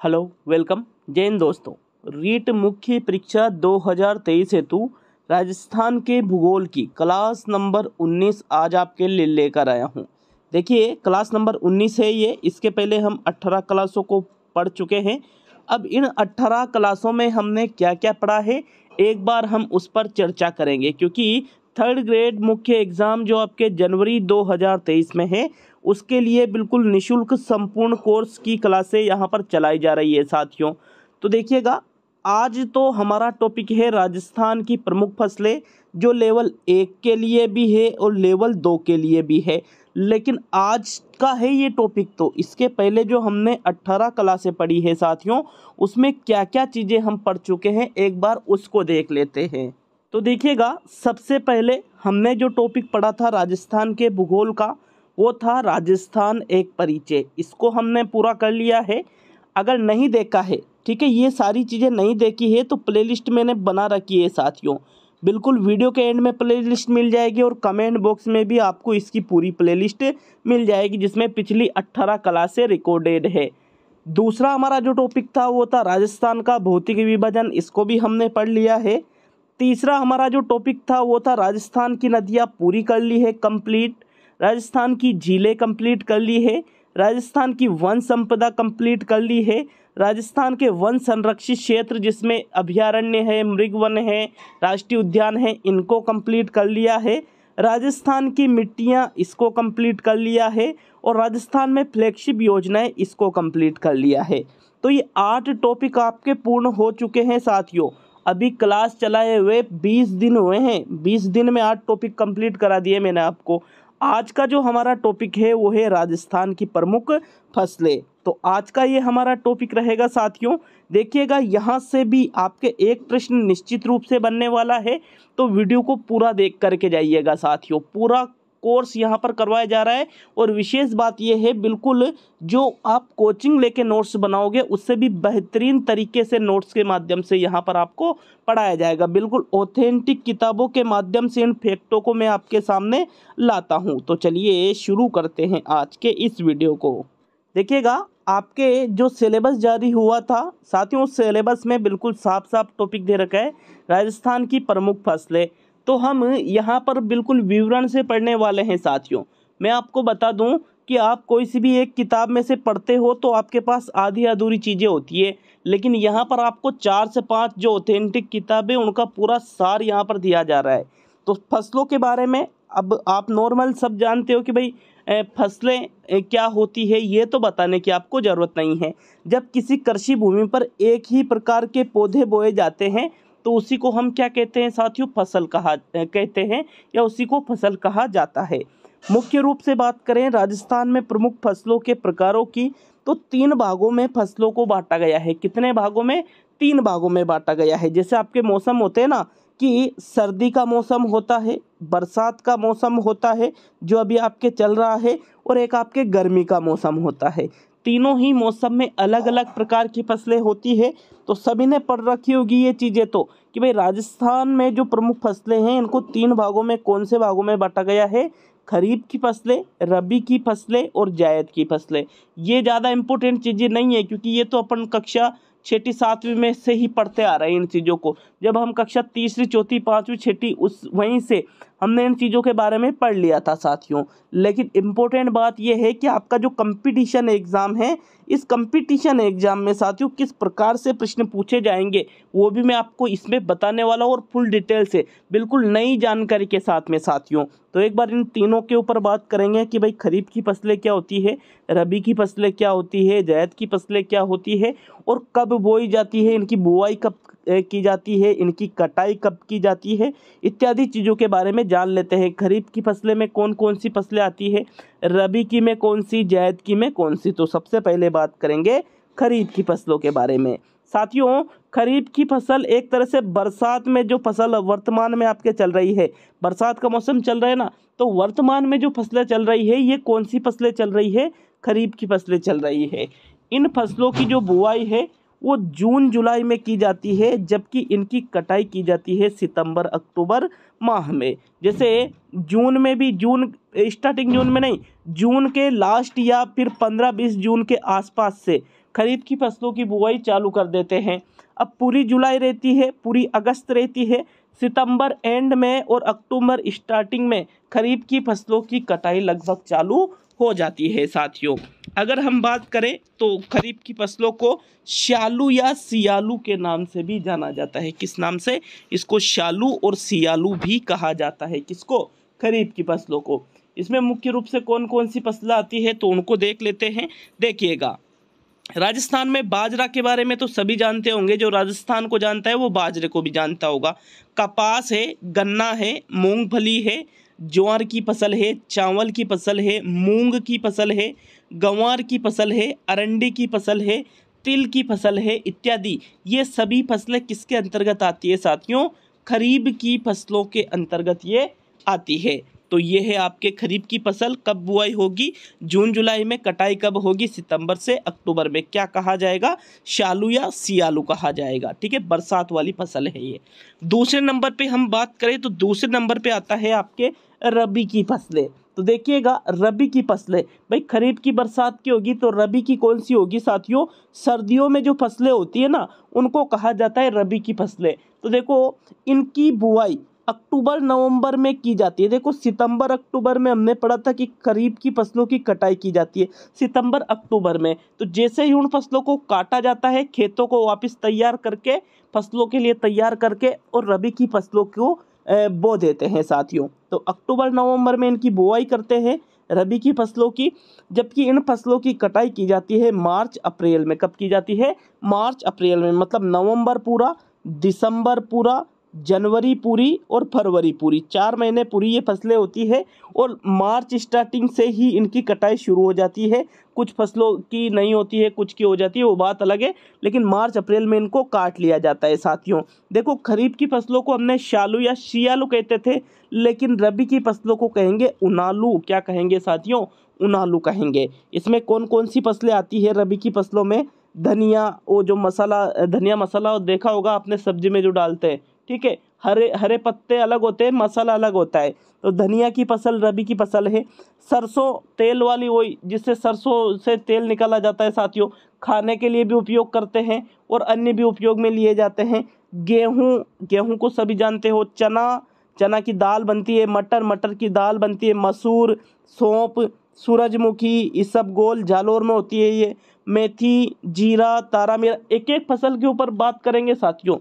Hello, welcome. Jain दोस्तों, रीट मुख्य परीक्षा 2023 हेतु राजस्थान के भूगोल की क्लास नंबर 19 आज आपके लिए लेकर आया हूँ। देखिए, क्लास नंबर 19 है ये, इसके पहले हम 18 क्लासों को पढ़ चुके हैं। अब इन 18 क्लासों में हमने क्या क्या पढ़ा है, एक बार हम उस पर चर्चा करेंगे, क्योंकि थर्ड ग्रेड मुख्य एग्ज़ाम जो आपके जनवरी 2023 में है उसके लिए बिल्कुल निशुल्क संपूर्ण कोर्स की क्लासें यहाँ पर चलाई जा रही है, साथियों। तो देखिएगा, आज तो हमारा टॉपिक है राजस्थान की प्रमुख फ़सलें, जो लेवल एक के लिए भी है और लेवल दो के लिए भी है। लेकिन आज का है ये टॉपिक तो इसके पहले जो हमने 18 क्लासें पढ़ी है, साथियों, उसमें क्या क्या चीज़ें हम पढ़ चुके हैं, एक बार उसको देख लेते हैं। तो देखिएगा, सबसे पहले हमने जो टॉपिक पढ़ा था राजस्थान के भूगोल का वो था राजस्थान एक परिचय। इसको हमने पूरा कर लिया है। अगर नहीं देखा है, ठीक है, ये सारी चीज़ें नहीं देखी है तो प्लेलिस्ट मैंने बना रखी है साथियों। बिल्कुल वीडियो के एंड में प्लेलिस्ट मिल जाएगी और कमेंट बॉक्स में भी आपको इसकी पूरी प्लेलिस्ट मिल जाएगी, जिसमें पिछली अट्ठारह क्लासें रिकॉर्डेड है। दूसरा हमारा जो टॉपिक था, वो था राजस्थान का भौतिक विभाजन। इसको भी हमने पढ़ लिया है। तीसरा हमारा जो टॉपिक था, वो था राजस्थान की नदियाँ पूरी कर ली है कंप्लीट राजस्थान की झीलें कंप्लीट कर ली है, राजस्थान की वन संपदा कंप्लीट कर ली है, राजस्थान के वन संरक्षित क्षेत्र जिसमें अभ्यारण्य है मृग वन है, राष्ट्रीय उद्यान है, इनको कंप्लीट कर लिया है। राजस्थान की मिट्टियाँ इसको कंप्लीट कर लिया है और राजस्थान में फ्लैगशिप योजनाएँ इसको कंप्लीट कर लिया है। तो ये आठ टॉपिक आपके पूर्ण हो चुके हैं साथियों। अभी क्लास चलाए हुए बीस दिन हुए हैं, बीस दिन में आठ टॉपिक कंप्लीट करा दिए मैंने आपको। आज का जो हमारा टॉपिक है, वो है राजस्थान की प्रमुख फ़सलें। तो आज का ये हमारा टॉपिक रहेगा साथियों, देखिएगा, यहाँ से भी आपके एक प्रश्न निश्चित रूप से बनने वाला है तो वीडियो को पूरा देख करके जाइएगा साथियों। पूरा कोर्स यहाँ पर करवाया जा रहा है और विशेष बात यह है, बिल्कुल जो आप कोचिंग लेके नोट्स बनाओगे, उससे भी बेहतरीन तरीके से नोट्स के माध्यम से यहाँ पर आपको पढ़ाया जाएगा। बिल्कुल ऑथेंटिक किताबों के माध्यम से इन फैक्टों को मैं आपके सामने लाता हूँ। तो चलिए शुरू करते हैं आज के इस वीडियो को। देखिएगा, आपके जो सिलेबस जारी हुआ था, साथियों उस सिलेबस में बिल्कुल साफ़ साफ़ टॉपिक दे रखा है, राजस्थान की प्रमुख फ़सलें। तो हम यहाँ पर बिल्कुल विवरण से पढ़ने वाले हैं साथियों। मैं आपको बता दूँ कि आप कोई सी भी एक किताब में से पढ़ते हो तो आपके पास आधी अधूरी चीज़ें होती है, लेकिन यहाँ पर आपको चार से पाँच जो ऑथेंटिक किताबें उनका पूरा सार यहाँ पर दिया जा रहा है। तो फ़सलों के बारे में अब आप नॉर्मल सब जानते हो कि भाई फ़सलें क्या होती है, ये तो बताने की आपको ज़रूरत नहीं है। जब किसी कृषि भूमि पर एक ही प्रकार के पौधे बोए जाते हैं तो उसी को हम क्या कहते हैं साथियों? फ़सल कहा कहते हैं या उसी को फ़सल कहा जाता है। मुख्य रूप से बात करें राजस्थान में प्रमुख फ़सलों के प्रकारों की तो तीन भागों में फ़सलों को बांटा गया है। कितने भागों में? तीन भागों में बांटा गया है। जैसे आपके मौसम होते हैं ना कि सर्दी का मौसम होता है, बरसात का मौसम होता है, जो अभी आपके चल रहा है, और एक आपके गर्मी का मौसम होता है। तीनों ही मौसम में अलग अलग प्रकार की फ़सलें होती है। तो सभी ने पढ़ रखी होगी ये चीज़ें तो कि भाई राजस्थान में जो प्रमुख फ़सलें हैं, इनको तीन भागों में, कौन से भागों में बांटा गया है? खरीफ की फ़सलें, रबी की फ़सलें और जायद की फ़सलें। ये ज़्यादा इम्पोर्टेंट चीज़ें नहीं है, क्योंकि ये तो अपन कक्षा छठी, सातवीं में से ही पढ़ते आ रहे हैं इन चीज़ों को। जब हम कक्षा तीसरी, चौथी, पाँचवीं, छठी, उस, वहीं से हमने इन चीज़ों के बारे में पढ़ लिया था साथियों। लेकिन इम्पोर्टेंट बात यह है कि आपका जो कंपटीशन एग्ज़ाम है, इस कंपटीशन एग्ज़ाम में साथियों किस प्रकार से प्रश्न पूछे जाएँगे, वो भी मैं आपको इसमें बताने वाला हूँ और फुल डिटेल से, बिल्कुल नई जानकारी के साथ में साथियों। तो एक बार इन तीनों के ऊपर बात करेंगे कि भाई खरीफ की फ़सलें क्या होती है, रबी की फ़सलें क्या होती है, जैद की फ़सलें क्या होती है, और कब बोई जाती है, इनकी बुआई कब की जाती है, इनकी कटाई कब की जाती है, इत्यादि चीज़ों के बारे में जान लेते हैं। खरीफ की फ़सलें में कौन कौन सी फ़सलें आती है? रबी की में कौन सी, जैद की में कौन सी? तो सबसे पहले बात करेंगे खरीफ की फ़सलों के बारे में। साथियों, खरीफ की फ़सल एक तरह से बरसात में जो फ़सल वर्तमान में आपके चल रही है, बरसात का मौसम चल रहा है ना तो वर्तमान में जो फ़सलें चल रही है, ये कौन सी फ़सलें चल रही है? खरीफ की फ़सलें चल रही है। इन फ़सलों की जो बुआई है वो जून जुलाई में की जाती है, जबकि इनकी कटाई की जाती है सितंबर अक्टूबर माह में। जैसे जून में भी जून स्टार्टिंग जून में नहीं, जून के लास्ट या फिर पंद्रह बीस जून के आसपास से खरीफ की फ़सलों की बुआई चालू कर देते हैं। अब पूरी जुलाई रहती है, पूरी अगस्त रहती है, सितंबर एंड में और अक्टूबर स्टार्टिंग में खरीफ की फ़सलों की कटाई लगभग चालू हो जाती है, साथियों। अगर हम बात करें तो खरीफ की फ़सलों को शालू या सियालू के नाम से भी जाना जाता है। किस नाम से? इसको शालू और सियालू भी कहा जाता है। किसको? खरीफ की फ़सलों को। इसमें मुख्य रूप से कौन कौन सी फ़सलें आती है तो उनको देख लेते हैं। देखिएगा, राजस्थान में बाजरा के बारे में तो सभी जानते होंगे। जो राजस्थान को जानता है वो बाजरे को भी जानता होगा। कपास है, गन्ना है, मूंगफली है, ज्वार की फ़सल है, चावल की फ़सल है, मूंग की फ़सल है गंवार की फ़सल है, अरंडी की फ़सल है, तिल की फ़सल है इत्यादि। ये सभी फ़सलें किसके अंतर्गत आती है साथियों? खरीब की फ़सलों के अंतर्गत ये आती है। तो ये है आपके खरीफ की फ़सल, कब बुआई होगी? जून, जुलाई में, कटाई कब होगी? सितंबर से अक्टूबर में। क्या कहा जाएगा? शालू या सियालू कहा जाएगा। ठीक है, बरसात वाली फ़सल है ये। दूसरे नंबर पे हम बात करें तो दूसरे नंबर पे आता है आपके रबी की फ़सलें। तो देखिएगा, रबी की फ़सलें। भाई, खरीफ की बरसात की होगी तो रबी की कौन सी होगी साथियों? सर्दियों में जो फ़सलें होती है ना, उनको कहा जाता है रबी की फ़सलें। तो देखो, इनकी बुआई अक्टूबर, नवंबर में की जाती है। देखो, सितंबर, अक्टूबर में हमने पढ़ा था कि खरीफ की फ़सलों की कटाई की जाती है, सितंबर, अक्टूबर में। तो जैसे ही उन फ़सलों को काटा जाता है, खेतों को वापस तैयार करके, फ़सलों के लिए तैयार करके और रबी की फ़सलों को बो देते हैं साथियों। तो अक्टूबर, नवंबर में इनकी बुआई करते हैं रबी की फ़सलों की, जबकि इन फ़सलों की कटाई की जाती है मार्च, अप्रैल में। कब की जाती है? मार्च, अप्रैल में मतलब नवंबर पूरा, दिसंबर पूरा जनवरी पूरी और फरवरी पूरी। चार महीने पूरी ये फ़सलें होती है और मार्च स्टार्टिंग से ही इनकी कटाई शुरू हो जाती है। कुछ फ़सलों की नहीं होती है, कुछ की हो जाती है, वो बात अलग है, लेकिन मार्च, अप्रैल में इनको काट लिया जाता है साथियों। देखो, खरीफ की फ़सलों को हमने शालू या शियालू कहते थे, लेकिन रबी की फ़सलों को कहेंगे उनालू। क्या कहेंगे साथियों? उनालू कहेंगे। इसमें कौन कौन सी फ़सलें आती है रबी की फ़सलों में? धनिया, वो जो मसाला, धनिया मसाला देखा होगा आपने, सब्ज़ी में जो डालते हैं। ठीक है, हरे हरे पत्ते अलग होते हैं, मसाला अलग होता है। तो धनिया की फ़सल, रबी की फ़सल है। सरसों तेल वाली वही, जिससे सरसों से तेल निकाला जाता है साथियों, खाने के लिए भी उपयोग करते हैं और अन्य भी उपयोग में लिए जाते हैं। गेहूँ गेहूँ को सभी जानते हो, चना चना की दाल बनती है, मटर मटर की दाल बनती है, मसूर, सौंप, सूरजमुखी इसबगोल जालोर में होती है ये। मेथी, जीरा तारा मेरा एक एक फ़सल के ऊपर बात करेंगे साथियों।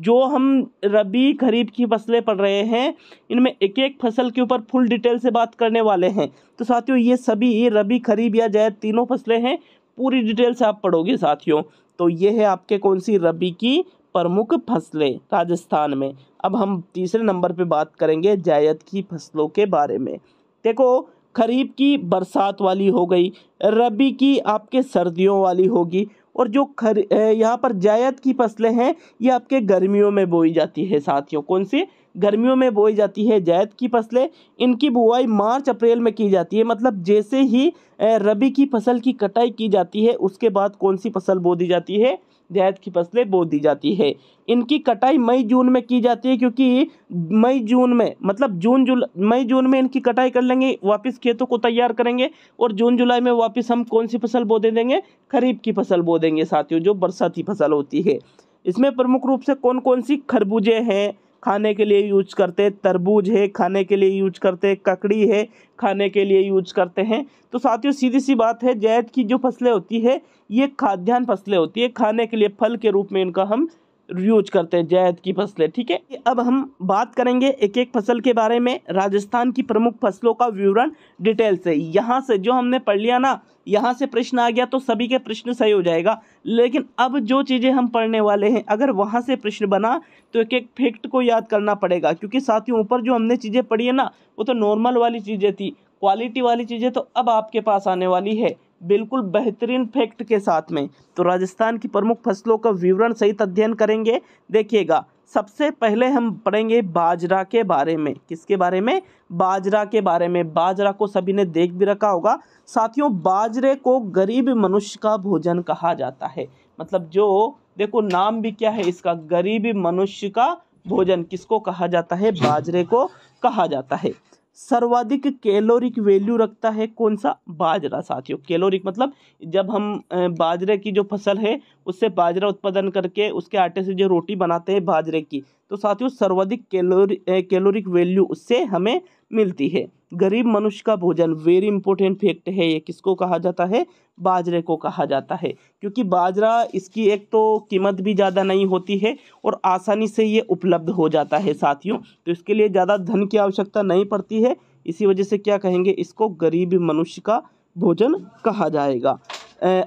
जो हम रबी खरीफ की फ़सलें पढ़ रहे हैं, इनमें एक एक फ़सल के ऊपर फुल डिटेल से बात करने वाले हैं। तो साथियों, ये सभी रबी, खरीफ या जैद तीनों फ़सलें हैं, पूरी डिटेल से आप पढ़ोगे साथियों। तो ये है आपके कौन सी रबी की प्रमुख फ़सलें राजस्थान में। अब हम तीसरे नंबर पे बात करेंगे जायद की फ़सलों के बारे में। देखो खरीफ की बरसात वाली हो गई, रबी की आपके सर्दियों वाली होगी, और जो खर यहाँ पर जायद की फ़सलें हैं, ये आपके गर्मियों में बोई जाती है साथियों। कौन सी? गर्मियों में बोई जाती है जायद की फ़सलें। इनकी बुआई मार्च, अप्रैल में की जाती है। मतलब जैसे ही रबी की फ़सल की कटाई की जाती है, उसके बाद कौन सी फ़सल बो दी जाती है? जायद की फ़सलें बो दी जाती है। इनकी कटाई मई, जून में की जाती है क्योंकि मई, जून में मतलब जून, जुल, मई, जून में इनकी कटाई कर लेंगे, वापस खेतों को तैयार करेंगे और जून, जुलाई में वापस हम कौन सी फ़सल बो दे देंगे? खरीफ की फ़सल बो देंगे साथियों, जो बरसाती फ़सल होती है। इसमें प्रमुख रूप से कौन कौन सी खरबूजे हैं? खाने के लिए यूज़ करते हैं, तरबूज है, खाने के लिए यूज़ करते हैं, ककड़ी है, खाने के लिए यूज़ करते हैं। तो साथियों सीधी सी बात है, जैद की जो फ़सलें होती है ये खाद्यान्न फ़सलें होती है खाने के लिए फल के रूप में इनका हम यूज़ करते हैं जायद की फ़सलें, ठीक है? अब हम बात करेंगे एक एक फ़सल के बारे में, राजस्थान की प्रमुख फ़सलों का विवरण डिटेल से। यहाँ से जो हमने पढ़ लिया ना, यहाँ से प्रश्न आ गया तो सभी के प्रश्न सही हो जाएगा। लेकिन अब जो चीज़ें हम पढ़ने वाले हैं, अगर वहाँ से प्रश्न बना तो एक एक फैक्ट को याद करना पड़ेगा, क्योंकि साथियों, ऊपर जो हमने चीज़ें पढ़ी है ना, वो तो नॉर्मल वाली चीज़ें थी क्वालिटी वाली चीज़ें तो अब आपके पास आने वाली है। बिल्कुल बेहतरीन फैक्ट के साथ में। तो राजस्थान की प्रमुख फ़सलों का विवरण सहित अध्ययन करेंगे। देखिएगा, सबसे पहले हम पढ़ेंगे बाजरा के बारे में। किसके बारे में? बाजरा के बारे में। बाजरा को सभी ने देख भी रखा होगा। साथियों, बाजरे को गरीब मनुष्य का भोजन कहा जाता है। मतलब जो, देखो नाम भी क्या है इसका? गरीब मनुष्य का भोजन किसको कहा जाता है? बाजरे को कहा जाता है। सर्वाधिक कैलोरिक वैल्यू रखता है कौन सा बाजरा, साथियों। कैलोरिक मतलब जब हम बाजरे की जो फ़सल है, उससे बाजरा उत्पादन करके उसके आटे से जो रोटी बनाते हैं बाजरे की तो साथियों, सर्वाधिक कैलोरी कैलोरिक वैल्यू उससे हमें मिलती है। गरीब मनुष्य का भोजन वेरी इंपॉर्टेंट फैक्ट है ये, किसको कहा जाता है? बाजरे को कहा जाता है। क्योंकि बाजरा, इसकी एक तो कीमत भी ज़्यादा नहीं होती है और आसानी से ये उपलब्ध हो जाता है साथियों। तो इसके लिए ज़्यादा धन की आवश्यकता नहीं पड़ती है। इसी वजह से क्या कहेंगे, इसको गरीब मनुष्य का भोजन कहा जाएगा।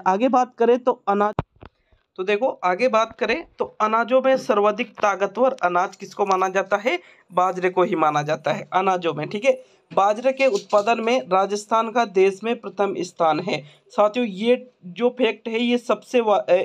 आगे बात करें तो अनाज तो देखो, आगे बात करें तो अनाजों में सर्वाधिक ताकतवर अनाज किसको माना जाता है? बाजरे को ही माना जाता है, अनाजों में, ठीक है? बाजरे के उत्पादन में राजस्थान का देश में प्रथम स्थान है। साथियों, ये जो फैक्ट है, ये सबसे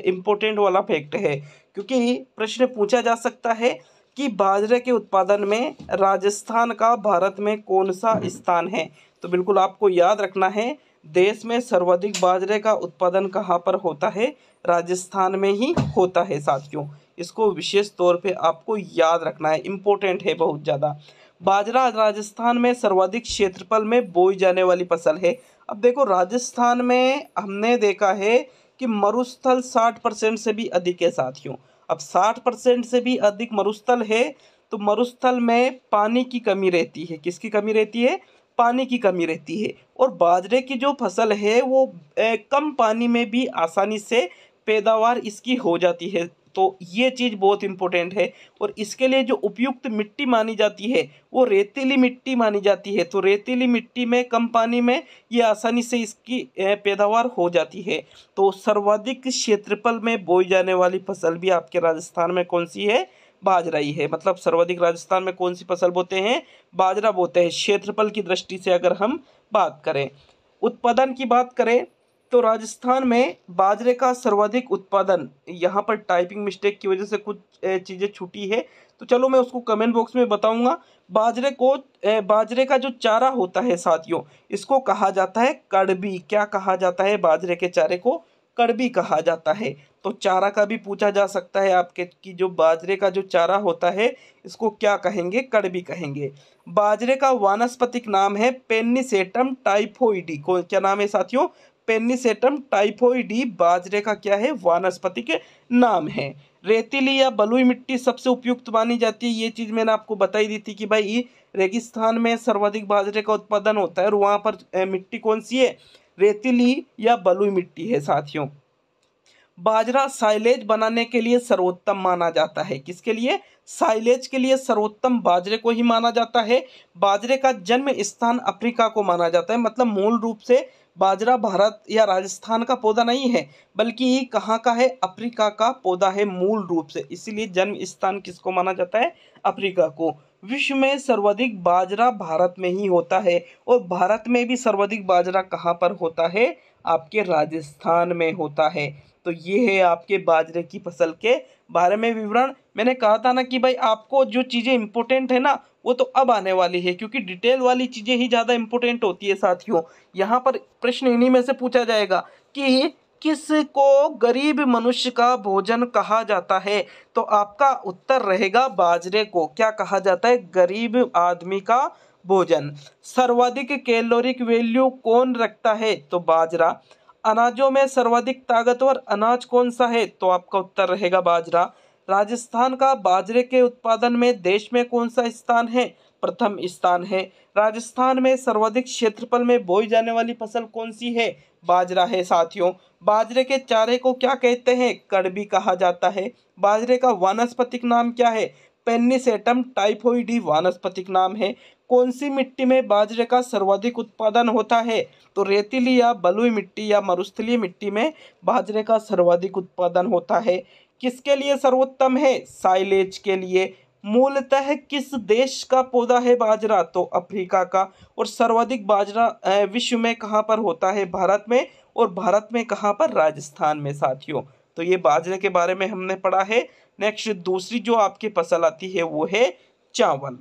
इम्पोर्टेंट वाला फैक्ट है, क्योंकि प्रश्न पूछा जा सकता है कि बाजरे के उत्पादन में राजस्थान का भारत में कौन सा स्थान है? तो बिल्कुल आपको याद रखना है देश में सर्वाधिक बाजरे का उत्पादन कहाँ पर होता है? राजस्थान में ही होता है साथियों। इसको विशेष तौर पे आपको याद रखना है। इम्पोर्टेंट है बहुत ज़्यादा। बाजरा राजस्थान में सर्वाधिक क्षेत्रफल में बोई जाने वाली फ़सल है। अब देखो, राजस्थान में हमने देखा है कि मरुस्थल साठ परसेंट से भी अधिक है साथियों। अब साठ परसेंट से भी अधिक मरुस्थल है तो मरुस्थल में पानी की कमी रहती है। किसकी कमी रहती है? पानी की कमी रहती है और बाजरे की जो फ़सल है वो कम पानी में भी आसानी से पैदावार इसकी हो जाती है। तो ये चीज़ बहुत इम्पोर्टेंट है और इसके लिए जो उपयुक्त मिट्टी मानी जाती है, वो रेतीली मिट्टी मानी जाती है। तो रेतीली मिट्टी में, कम पानी में ये आसानी से इसकी पैदावार हो जाती है। तो सर्वाधिक क्षेत्रफल में बोई जाने वाली फ़सल भी आपके राजस्थान में कौन सी है? बाजरा ही। है मतलब सर्वाधिक राजस्थान में कौन सी फ़सल बोते हैं? बाजरा बोते हैं। क्षेत्रफल की दृष्टि से अगर हम बात करें, उत्पादन की बात करें तो राजस्थान में बाजरे का सर्वाधिक उत्पादन, यहाँ पर टाइपिंग मिस्टेक की वजह से कुछ चीज़ें छूटी है। तो चलो मैं उसको कमेंट बॉक्स में बताऊँगा। बाजरे को बाजरे का जो चारा होता है साथियों, इसको कहा जाता है कड़बी क्या कहा जाता है बाजरे के चारे को? कड़बी कहा जाता है। तो चारा का भी पूछा जा सकता है आपके कि जो बाजरे का जो चारा होता है, इसको क्या कहेंगे? कड़बी कहेंगे। बाजरे का वानस्पतिक नाम है पेनिसेटम टाइफोइडी। को क्या नाम है साथियों? पेनिसेटम टाइफोइडी बाजरे का क्या है? वानस्पतिक नाम है। रेतीली या बलुई मिट्टी सबसे उपयुक्त मानी जाती है। ये चीज़ मैंने आपको बताई दी थी कि भाई रेगिस्तान में सर्वाधिक बाजरे का उत्पादन होता है और वहाँ पर मिट्टी कौन सी है? रेतीली या बलुई मिट्टी है साथियों। बाजरा साइलेज बनाने के लिए सर्वोत्तम माना जाता है। किसके लिए? साइलेज के लिए सर्वोत्तम बाजरे को ही माना जाता है। बाजरे का जन्म स्थान अफ्रीका को माना जाता है। मतलब मूल रूप से बाजरा भारत या राजस्थान का पौधा नहीं है, बल्कि ये कहाँ का है? अफ्रीका का पौधा है मूल रूप से। इसीलिए जन्म स्थान किसको माना जाता है? अफ्रीका को। विश्व में सर्वाधिक बाजरा भारत में ही होता है और भारत में भी सर्वाधिक बाजरा कहाँ पर होता है? आपके राजस्थान में होता है। तो ये है आपके बाजरे की फ़सल के बारे में विवरण। मैंने कहा था ना कि भाई आपको जो चीज़ें इंपॉर्टेंट है ना, वो तो अब आने वाली है, क्योंकि डिटेल वाली चीज़ें ही ज़्यादा इंपॉर्टेंट होती है साथियों। यहाँ पर प्रश्न इन्हीं में से पूछा जाएगा कि किसको गरीब मनुष्य का भोजन कहा जाता है? तो आपका उत्तर रहेगा बाजरे को। क्या कहा जाता है? गरीब आदमी का भोजन। सर्वाधिक कैलोरिक वैल्यू कौन रखता है? तो बाजरा। अनाजों में सर्वाधिक ताकतवर अनाज कौन सा है? तो आपका उत्तर रहेगा बाजरा। राजस्थान का बाजरे के उत्पादन में देश में कौन सा स्थान है? प्रथम स्थान है। राजस्थान में सर्वाधिक क्षेत्रफल में बोई जाने वाली फ़सल कौन सी है? बाजरा है, साथियों। बाजरे के चारे को क्या कहते हैं? कड़बी कहा जाता है। बाजरे का वानस्पतिक नाम क्या है? पेनिसेटम टाइफोइडी वानस्पतिक नाम है। कौन सी मिट्टी में बाजरे का सर्वाधिक उत्पादन होता है? तो रेतीली या बलुई मिट्टी या मरुस्थलीय मिट्टी में बाजरे का सर्वाधिक उत्पादन होता है। किसके लिए सर्वोत्तम है? साइलेज के लिए। मूलतः किस देश का पौधा है बाजरा? तो अफ्रीका का। और सर्वाधिक बाजरा विश्व में कहाँ पर होता है? भारत में। और भारत में कहाँ पर? राजस्थान में, साथियों। तो ये बाजरे के बारे में हमने पढ़ा है। नेक्स्ट दूसरी जो आपकी फ़सल आती है, वो है चावल।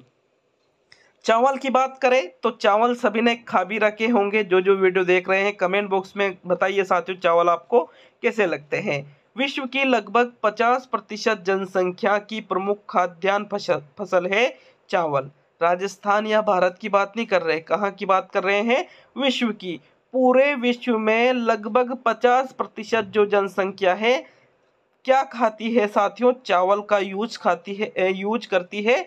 चावल की बात करें तो चावल सभी ने खा भी रखे होंगे। जो जो वीडियो देख रहे हैं कमेंट बॉक्स में बताइए साथियों, चावल आपको कैसे लगते हैं? विश्व की लगभग 50 प्रतिशत जनसंख्या की प्रमुख खाद्यान्न फ़सल है चावल। राजस्थान या भारत की बात नहीं कर रहे, कहाँ की बात कर रहे हैं? विश्व की। पूरे विश्व में लगभग पचास प्रतिशत जो जनसंख्या है, क्या खाती है साथियों? चावल का यूज़ खाती है यूज़ करती है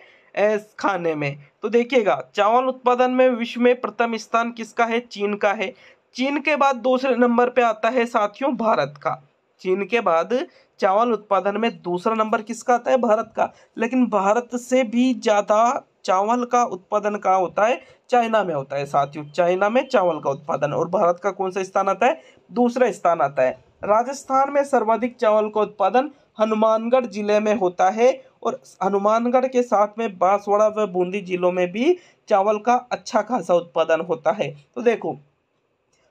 खाने में। तो देखिएगा, चावल उत्पादन में विश्व में प्रथम स्थान किसका है? चीन का है। चीन के बाद दूसरे नंबर पे आता है साथियों, भारत का। चीन के बाद चावल उत्पादन में दूसरा नंबर किसका आता है? भारत का। लेकिन भारत से भी ज़्यादा चावल का उत्पादन कहाँ होता है? चाइना में होता है साथियों। चाइना में चावल का उत्पादन। और भारत का कौन सा स्थान आता है? दूसरा स्थान आता है। राजस्थान में सर्वाधिक चावल का उत्पादन हनुमानगढ़ ज़िले में होता है। और हनुमानगढ़ के साथ में बांसवाड़ा व बूंदी जिलों में भी चावल का अच्छा खासा उत्पादन होता है। तो देखो,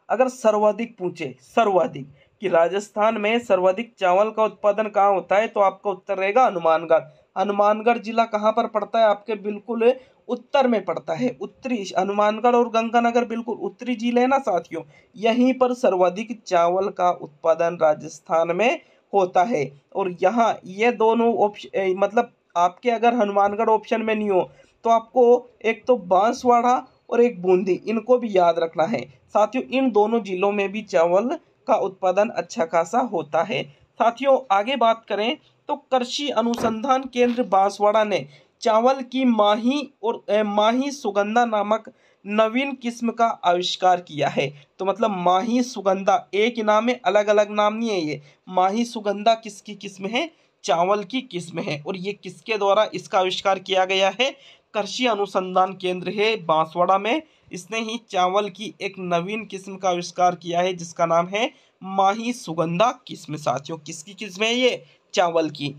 अगर सर्वाधिक पूछे, सर्वाधिक, कि राजस्थान में सर्वाधिक चावल का उत्पादन कहाँ होता है तो आपका उत्तर रहेगा हनुमानगढ़। हनुमानगढ़ जिला कहाँ पर पड़ता है? आपके बिल्कुल उत्तर में पड़ता है, उत्तरी हनुमानगढ़ और गंगानगर बिल्कुल उत्तरी ज़िले ना साथियों? यहीं पर सर्वाधिक चावल का उत्पादन राजस्थान में होता है और यहाँ ये दोनों ऑप्शन मतलब आपके अगर हनुमानगढ़ ऑप्शन में नहीं हो तो आपको एक तो बांसवाड़ा और एक बूंदी, इनको भी याद रखना है। साथियों, इन दोनों जिलों में भी चावल का उत्पादन अच्छा खासा होता है। साथियों, आगे बात करें तो कृषि अनुसंधान केंद्र बांसवाड़ा ने चावल की माही और ए, माही सुगंधा नामक नवीन किस्म का आविष्कार किया है। तो मतलब माही सुगंधा एक नाम है अलग अलग नाम नहीं है ये। माही सुगंधा किसकी किस्म है? चावल की किस्म है। और ये किसके द्वारा इसका आविष्कार किया गया है? कृषि अनुसंधान केंद्र है बांसवाड़ा में। इसने ही चावल की एक नवीन किस्म का आविष्कार किया है जिसका नाम है माही सुगंधा किस्म। साथियों किसकी किस्म है ये? चावल की।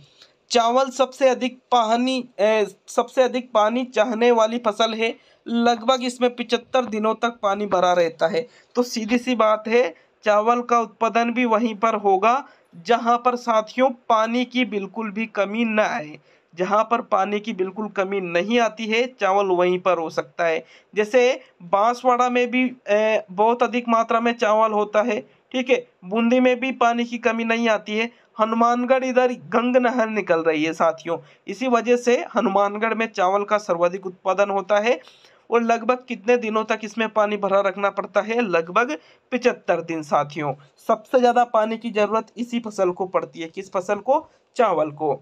चावल सबसे अधिक पानी सबसे अधिक पानी चाहने वाली फ़सल है। लगभग इसमें पिचहत्तर दिनों तक पानी भरा रहता है। तो सीधी सी बात है, चावल का उत्पादन भी वहीं पर होगा, जहाँ पर साथियों पानी की बिल्कुल भी कमी न आए। जहाँ पर पानी की बिल्कुल कमी नहीं आती है, चावल वहीं पर हो सकता है। जैसे बांसवाड़ा में भी बहुत अधिक मात्रा में चावल होता है, ठीक है? बूंदी में भी पानी की कमी नहीं आती है। हनुमानगढ़ इधर गंग नहर निकल रही है, साथियों। इसी वजह से हनुमानगढ़ में चावल का सर्वाधिक उत्पादन होता है और लगभग कितने दिनों तक इसमें पानी भरा रखना पड़ता है? लगभग पिचहत्तर दिन, साथियों। सबसे ज़्यादा पानी की ज़रूरत इसी फ़सल को पड़ती है। किस फ़सल को? चावल को।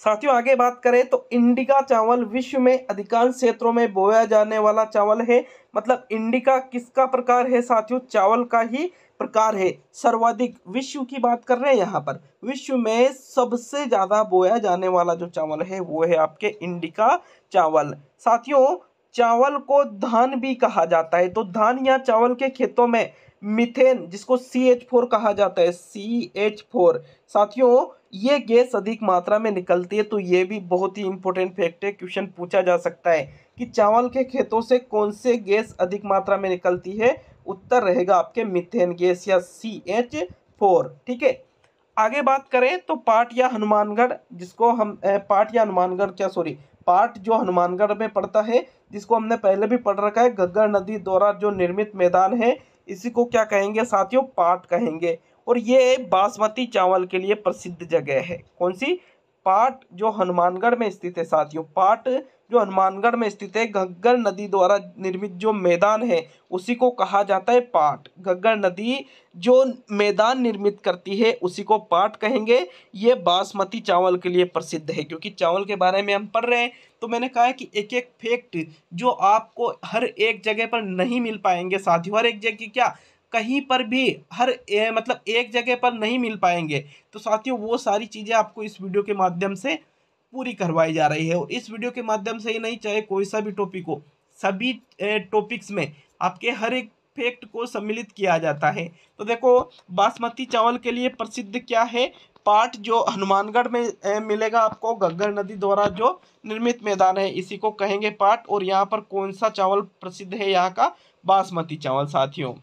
साथियों, आगे बात करें तो इंडिका चावल विश्व में अधिकांश क्षेत्रों में बोया जाने वाला चावल है। मतलब इंडिका किसका प्रकार है, साथियों? चावल का ही प्रकार है। सर्वाधिक विश्व की बात कर रहे हैं यहाँ पर। विश्व में सबसे ज़्यादा बोया जाने वाला जो चावल है, वो है आपके इंडिका चावल। साथियों, चावल को धान भी कहा जाता है। तो धान या चावल के खेतों में मिथेन, जिसको सी एच फोर कहा जाता है सी एच फोर साथियों, ये गैस अधिक मात्रा में निकलती है तो ये भी बहुत ही इंपॉर्टेंट फैक्ट है। क्वेश्चन पूछा जा सकता है। कि चावल के खेतों से कौन से गैस अधिक मात्रा में निकलती है? उत्तर रहेगा आपके मिथेन गैस या सी एच फोर ठीक है? आगे बात करें तो पाट या हनुमानगढ़, जिसको हम पाट या हनुमानगढ़ क्या सॉरी पाट जो हनुमानगढ़ में पड़ता है, जिसको हमने पहले भी पढ़ रखा है, गग्गर नदी द्वारा जो निर्मित मैदान है, इसी को क्या कहेंगे साथियों? पाट कहेंगे। और ये बासमती चावल के लिए प्रसिद्ध जगह है। कौन सी? पाट जो हनुमानगढ़ में स्थित है साथियों। पाट जो हनुमानगढ़ में स्थित है घग्गर नदी द्वारा निर्मित जो मैदान है उसी को कहा जाता है पाट। घग्गर नदी जो मैदान निर्मित करती है उसी को पाट कहेंगे। ये बासमती चावल के लिए प्रसिद्ध है क्योंकि चावल के बारे में हम पढ़ रहे हैं। तो मैंने कहा है कि एक एक फैक्ट जो आपको हर एक जगह पर नहीं मिल पाएँगे साथियों हर एक जगह क्या? कहीं पर भी हर ए, मतलब एक जगह पर नहीं मिल पाएँगे। तो साथियों वो सारी चीज़ें आपको इस वीडियो के माध्यम से पूरी करवाई जा रही है। और इस वीडियो के माध्यम से ही नहीं, चाहे कोई सा भी टॉपिक हो, सभी टॉपिक्स में आपके हर एक फैक्ट को सम्मिलित किया जाता है। तो देखो, बासमती चावल के लिए प्रसिद्ध क्या है? पाट जो हनुमानगढ़ में मिलेगा आपको गग्गर नदी द्वारा जो निर्मित मैदान है, इसी को कहेंगे पाट। और यहाँ पर कौन सा चावल प्रसिद्ध है यहाँ का? बासमती चावल, साथियों।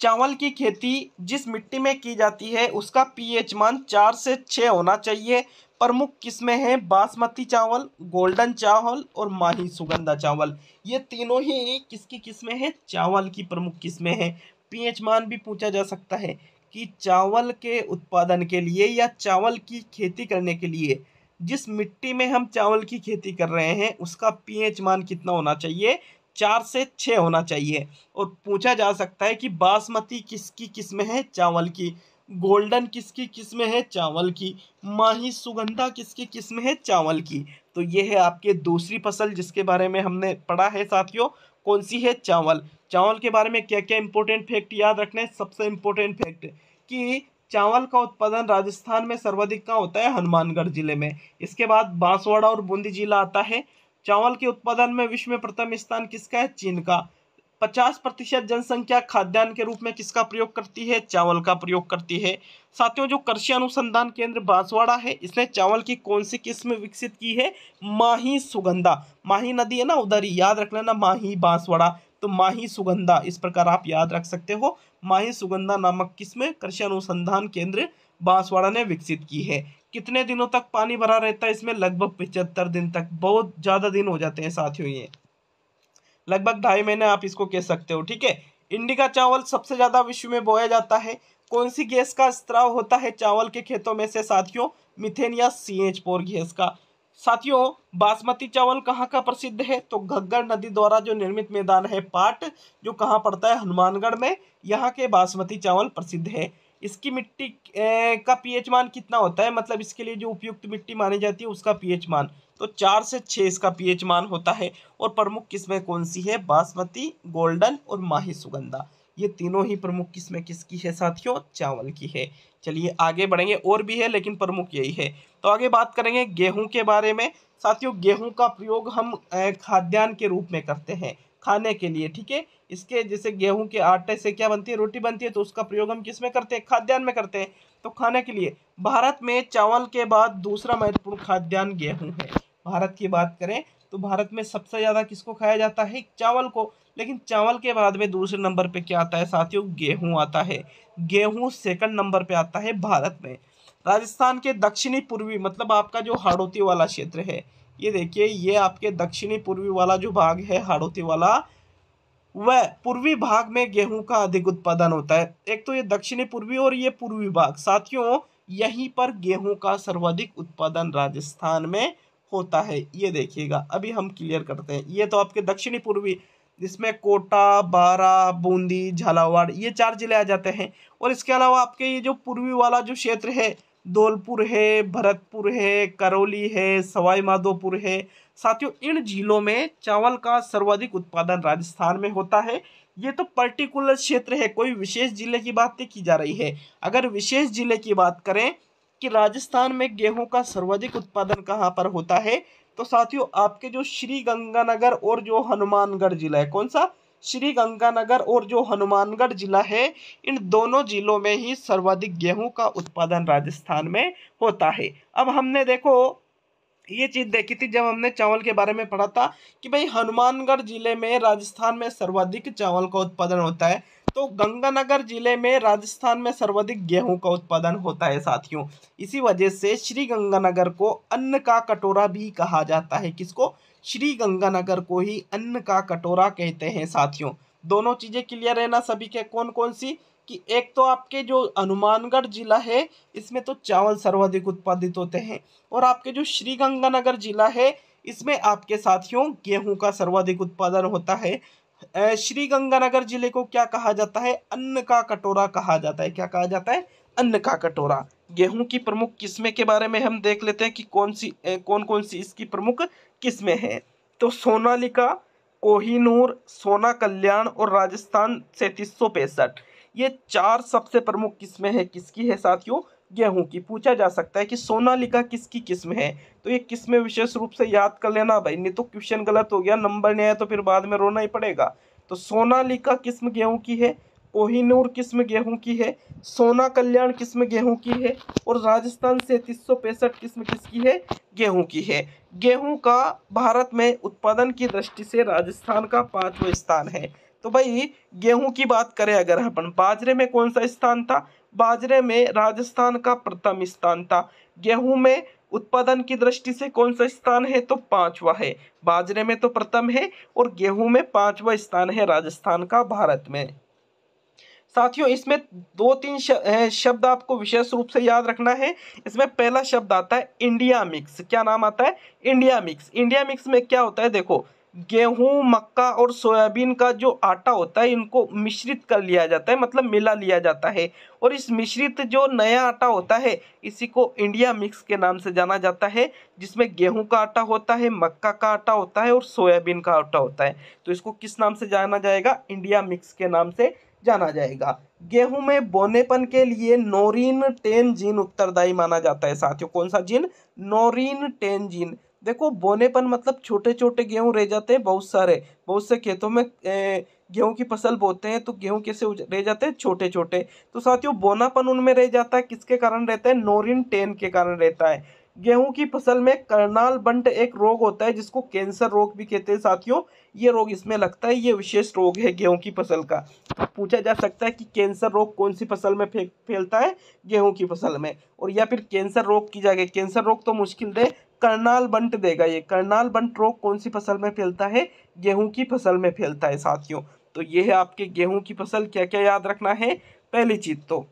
चावल की खेती जिस मिट्टी में की जाती है, उसका पीएच मान चार से छः होना चाहिए। प्रमुख किस्में हैं? बासमती चावल, गोल्डन चावल और माही सुगंधा चावल। ये तीनों ही किसकी किस्में हैं? चावल की प्रमुख किस्में हैं। पीएच मान भी पूछा जा सकता है कि चावल के उत्पादन के लिए या चावल की खेती करने के लिए, जिस मिट्टी में हम चावल की खेती कर रहे हैं, उसका पीएच मान कितना होना चाहिए? चार से छः होना चाहिए। और पूछा जा सकता है कि बासमती किसकी किस्म है? चावल की। गोल्डन किसकी किस्म है? चावल की। माही सुगंधा किसकी किस्म है? चावल की। तो ये है आपके दूसरी फ़सल जिसके बारे में हमने पढ़ा है साथियों। कौन सी है? चावल। चावल के बारे में क्या क्या इंपॉर्टेंट फैक्ट याद रखना है? सबसे इम्पोर्टेंट फैक्ट कि चावल का उत्पादन राजस्थान में सर्वाधिक कहाँ होता है? हनुमानगढ़ ज़िले में। इसके बाद बांसवाड़ा और बूंदी जिला आता है। चावल के उत्पादन में विश्व में प्रथम स्थान किसका है? चीन का। पचास प्रतिशत जनसंख्या खाद्यान्न के रूप में किसका प्रयोग करती है? चावल का प्रयोग करती है। साथियों, जो कृषि अनुसंधान केंद्र बांसवाड़ा है, इसने चावल की कौन सी किस्म विकसित की है? माही सुगंधा। माही नदी है ना, उधर ही। याद रख लेना, माही बांसवाड़ा। तो माही सुगंधा, इस प्रकार आप याद रख सकते हो। माही सुगंधा नामक किस्म कृषि अनुसंधान केंद्र बांसवाड़ा ने विकसित की है। कितने दिनों तक पानी भरा रहता है? इसमें लगभग पिछहत्तर दिन तक। बहुत ज़्यादा दिन हो जाते हैं साथियों ये। लगभग ढाई महीने आप इसको कह सकते हो, ठीक है? इंडिका चावल सबसे ज़्यादा विश्व में बोया जाता है। कौन सी गैस का स्त्राव होता है चावल के खेतों में से? साथियों, मिथेन या सी एच फोर गैस का। साथियों, बासमती चावल कहाँ का प्रसिद्ध है? तो घग्गर नदी द्वारा जो निर्मित मैदान है पाट, जो कहाँ पड़ता है? हनुमानगढ़ में। यहाँ के बासमती चावल प्रसिद्ध है। इसकी मिट्टी का पीएच मान कितना होता है? मतलब इसके लिए जो उपयुक्त मिट्टी मानी जाती है, उसका पीएच मान। तो चार से छः इसका पीएच मान होता है। और प्रमुख किस्में कौन सी है? बासमती, गोल्डन और माही सुगंधा। ये तीनों ही प्रमुख किस्में किसकी है साथियों? चावल की है। चलिए आगे बढ़ेंगे। और भी है, लेकिन प्रमुख यही है। तो आगे बात करेंगे गेहूँ के बारे में। साथियों, गेहूँ का प्रयोग हम खाद्यान्न के रूप में करते हैं। खाने के लिए, ठीक है? इसके जैसे गेहूँ के आटे से क्या बनती है? रोटी बनती है तो उसका प्रयोग हम किसमें करते हैं? खाद्यान्न में करते हैं। तो खाने के लिए, भारत में चावल के बाद दूसरा महत्वपूर्ण खाद्यान्न गेहूँ है। भारत की बात करें तो भारत में सबसे ज़्यादा किसको खाया जाता है? चावल को। लेकिन चावल के बाद में दूसरे नंबर पे क्या आता है साथियों? गेहूँ आता है। गेहूँ सेकंड नंबर पे आता है भारत में। राजस्थान के दक्षिणी पूर्वी मतलब आपका जो हाड़ोती वाला क्षेत्र है, ये देखिए, ये आपके दक्षिणी पूर्वी वाला जो भाग है, हाड़ोती वाला, वह पूर्वी भाग में गेहूँ का अधिक उत्पादन होता है। एक तो ये दक्षिणी पूर्वी और ये पूर्वी भाग। साथियों, यहीं पर गेहूँ का सर्वाधिक उत्पादन राजस्थान में होता है, ये देखिएगा। अभी हम क्लियर करते हैं। ये तो आपके दक्षिणी पूर्वी, जिसमें कोटा, बारा, बूंदी, झालावाड़, ये चार ज़िले आ जाते हैं। और इसके अलावा आपके ये जो पूर्वी वाला जो क्षेत्र है, धौलपुर है, भरतपुर है, करौली है सवाई माधोपुर है, साथियों, इन जिलों में चावल का सर्वाधिक उत्पादन राजस्थान में होता है। ये तो पर्टिकुलर क्षेत्र है, कोई विशेष ज़िले की बात नहीं की जा रही है। अगर विशेष ज़िले की बात करें कि राजस्थान में गेहूँ का सर्वाधिक उत्पादन कहाँ पर होता है? तो साथियों, आपके जो श्री गंगानगर और जो हनुमानगढ़ जिला है, कौन सा? श्री गंगानगर और जो हनुमानगढ़ जिला है, इन दोनों जिलों में ही सर्वाधिक गेहूँ का उत्पादन राजस्थान में होता है। अब हमने देखो, ये चीज़ देखी थी जब हमने चावल के बारे में पढ़ा था कि भाई हनुमानगढ़ ज़िले में राजस्थान में सर्वाधिक चावल का उत्पादन होता है। तो गंगानगर ज़िले में राजस्थान में सर्वाधिक गेहूँ का उत्पादन होता है साथियों। इसी वजह से श्री गंगानगर को अन्न का कटोरा भी कहा जाता है। किसको? श्री गंगानगर को ही अन्न का कटोरा कहते हैं साथियों। दोनों चीज़ें क्लियर है ना सभी के? कौन कौन सी? कि एक तो आपके जो हनुमानगढ़ जिला है, इसमें तो चावल सर्वाधिक उत्पादित होते हैं। और आपके जो श्री गंगानगर जिला है, इसमें आपके साथियों गेहूँ का सर्वाधिक उत्पादन होता है। श्री गंगानगर ज़िले को क्या कहा जाता है? अन्न का कटोरा कहा जाता है। क्या कहा जाता है? अन्न का कटोरा। गेहूँ की प्रमुख किस्में के बारे में हम देख लेते हैं कि कौन सी कौन कौन सी इसकी प्रमुख किस्में हैं। तो सोनालिका, कोहिनूर, सोना कल्याण और राजस्थान सैंतीस ये चार सबसे प्रमुख किस्में हैं। किसकी है साथियों? गेहूँ की। पूछा जा सकता है कि सोनालिका किसकी किस्म है? तो ये किस्में विशेष रूप से याद कर लेना भाई, नहीं तो क्वेश्चन गलत हो गया नंबर नहीं आया तो फिर बाद में रोना ही पड़ेगा। तो सोनालिका किस्म गेहूँ की है, कोहिनूर किस्म गेहूँ की है, सोना कल्याण किस्म गेहूँ की है और राजस्थान से तीस सौ पैंसठ किस्म किसकी है? गेहूँ की है। गेहूँ का भारत में उत्पादन की दृष्टि से राजस्थान का पांचवा स्थान है। तो भाई, गेहूँ की बात करें अगर अपन बाजरे में कौन सा स्थान था? बाजरे में राजस्थान का प्रथम स्थान था। गेहूँ में उत्पादन की दृष्टि से कौन सा स्थान है? तो पांचवा है। बाजरे में तो प्रथम है और गेहूँ में पांचवा स्थान है राजस्थान का, भारत में। साथियों, इसमें दो तीन शब्द आपको विशेष रूप से याद रखना है। इसमें पहला शब्द आता है इंडिया मिक्स। क्या नाम आता है? India mix. इंडिया मिक्स में क्या होता है? देखो गेहूँ, मक्का और सोयाबीन का जो आटा होता है, इनको मिश्रित कर लिया जाता है मतलब मिला लिया जाता है। और इस मिश्रित जो नया आटा होता है, इसी को इंडिया मिक्स के नाम से जाना जाता है, जिसमें गेहूँ का आटा होता है, मक्का का आटा होता है और सोयाबीन का आटा होता है। तो इसको किस नाम से जाना जाएगा? इंडिया मिक्स के नाम से जाना जाएगा। गेहूँ में बोनेपन के लिए नोरिन टेन जीन उत्तरदायी माना जाता है, साथियों। कौन सा जीन? नोरिन ten gene. देखो, बोनेपन मतलब छोटे छोटे गेहूँ रह जाते हैं, बहुत सारे। बहुत से खेतों में गेहूँ की फ़सल बोते हैं तो गेहूँ कैसे रह जाते हैं? छोटे छोटे तो साथियों, बोनापन उनमें रह जाता है, किसके कारण रहता है? नोरिन टेन के कारण रहता है। गेहूँ की फ़सल में करनाल बंट एक रोग होता है, जिसको कैंसर रोग भी कहते हैं, साथियों। ये रोग इसमें लगता है, ये विशेष रोग है गेहूँ की फ़सल का। पूछा जा सकता है कि कैंसर रोग कौन सी फ़सल में फैलता है? गेहूँ की फ़सल में। और या फिर कैंसर रोग की जगह, कैंसर रोग तो मुश्किल दे करनाल बंट देगा ये। करनाल बंट रोग कौन सी फ़सल में फैलता है? गेहूँ की फ़सल में फैलता है साथियों। तो ये है आपके गेहूँ की फ़सल क्या क्या याद रखना है? पहली चीज़ तो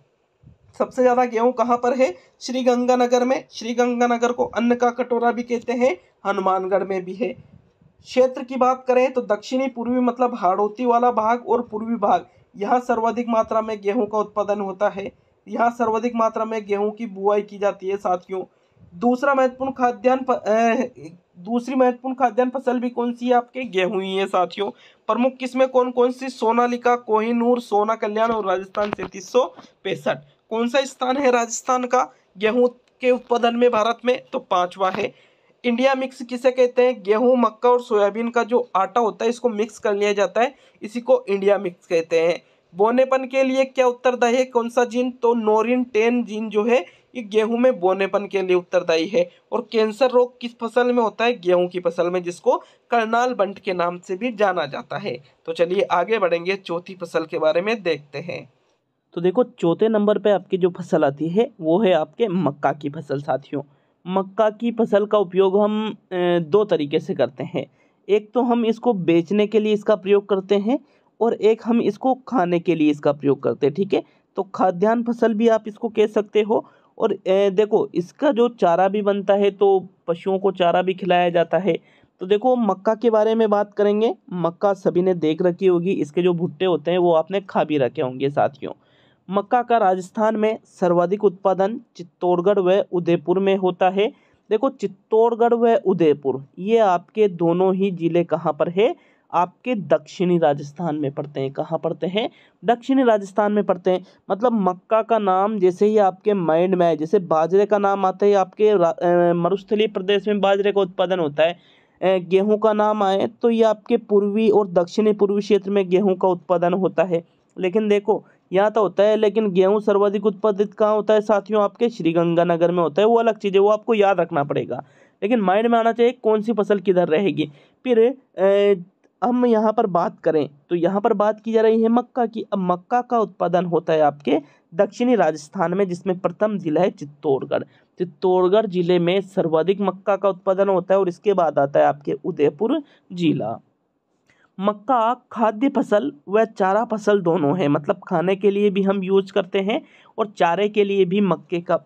सबसे ज़्यादा गेहूँ कहाँ पर है? श्री गंगानगर में। श्री गंगानगर को अन्न का कटोरा भी कहते हैं, हनुमानगढ़ में भी है। क्षेत्र की बात करें तो दक्षिणी पूर्वी मतलब हाड़ोती वाला भाग और पूर्वी भाग। यहाँ सर्वाधिक मात्रा में गेहूँ का उत्पादन होता है। यहाँ सर्वाधिक मात्रा में गेहूँ की बुआई की जाती है साथियों। दूसरा महत्वपूर्ण खाद्यान्न दूसरी महत्वपूर्ण खाद्यान्न फ़सल भी कौन सी है आपके? गेहूँ ही है साथियों। प्रमुख किस्में कौन कौन सी? सोनालिका, कोहिनूर, सोना कल्याण और राजस्थान सैंतीस सौ पैंसठ। कौन सा स्थान है राजस्थान का? गेहूँ के उत्पादन में भारत में तो पांचवा है। इंडिया मिक्स किसे कहते हैं? गेहूँ, मक्का और सोयाबीन का जो आटा होता है, इसको मिक्स कर लिया जाता है। इसी को इंडिया मिक्स कहते हैं। बोनेपन के लिए क्या उत्तरदायी है? कौन सा जीन? तो नोरिन टेन जीन जो है ये गेहूँ में बोनेपन के लिए उत्तरदायी है और कैंसर रोग किस फ़सल में होता है? गेहूँ की फ़सल में, जिसको करनाल बंट के नाम से भी जाना जाता है। तो चलिए आगे बढ़ेंगे चौथी फ़सल के बारे में, देखते हैं। तो देखो, चौथे नंबर पे आपकी जो फ़सल आती है, वो है आपके मक्का की फ़सल, साथियों। मक्का की फ़सल का उपयोग हम दो तरीके से करते हैं। एक तो हम इसको बेचने के लिए इसका प्रयोग करते हैं और एक हम इसको खाने के लिए इसका प्रयोग करते हैं, ठीक है? तो खाद्यान्न फ़सल भी आप इसको कह सकते हो और देखो, इसका जो चारा भी बनता है तो पशुओं को चारा भी खिलाया जाता है। तो देखो, मक्का के बारे में बात करेंगे। मक्का सभी ने देख रखी होगी। इसके जो भुट्टे होते हैं, वो आपने खा भी रखे होंगे, साथियों। मक्का का राजस्थान में सर्वाधिक उत्पादन चित्तौड़गढ़ व उदयपुर में होता है। देखो, चित्तौड़गढ़ व उदयपुर, ये आपके दोनों ही ज़िले कहाँ पर है? आपके दक्षिणी राजस्थान में पड़ते हैं। कहाँ पड़ते हैं? दक्षिणी राजस्थान में पड़ते हैं। मतलब मक्का का नाम जैसे ही आपके माइंड में है जैसे बाजरे का नाम आता है, आपके मरुस्थलीय प्रदेश में बाजरे का उत्पादन होता है। गेहूँ का नाम आए तो ये आपके पूर्वी और दक्षिणी पूर्वी क्षेत्र में गेहूँ का उत्पादन होता है। लेकिन देखो, यहाँ तो होता है, लेकिन गेहूँ सर्वाधिक उत्पादित कहाँ होता है? साथियों, आपके श्रीगंगानगर में होता है। वो अलग चीज़ है, वो आपको याद रखना पड़ेगा। लेकिन माइंड में आना चाहिए, कौन सी फ़सल किधर रहेगी? फिर हम यहाँ पर बात करें तो यहाँ पर बात की जा रही है मक्का की। अब मक्का का उत्पादन होता है आपके दक्षिणी राजस्थान में, जिसमें प्रथम जिला है चित्तौड़गढ़। चित्तौड़गढ़ ज़िले में सर्वाधिक मक्का का उत्पादन होता है और इसके बाद आता है आपके उदयपुर जिला। मक्का खाद्य फ़सल व चारा फ़सल दोनों है मतलब खाने के लिए भी हम यूज़ करते हैं और चारे के लिए भी मक्के का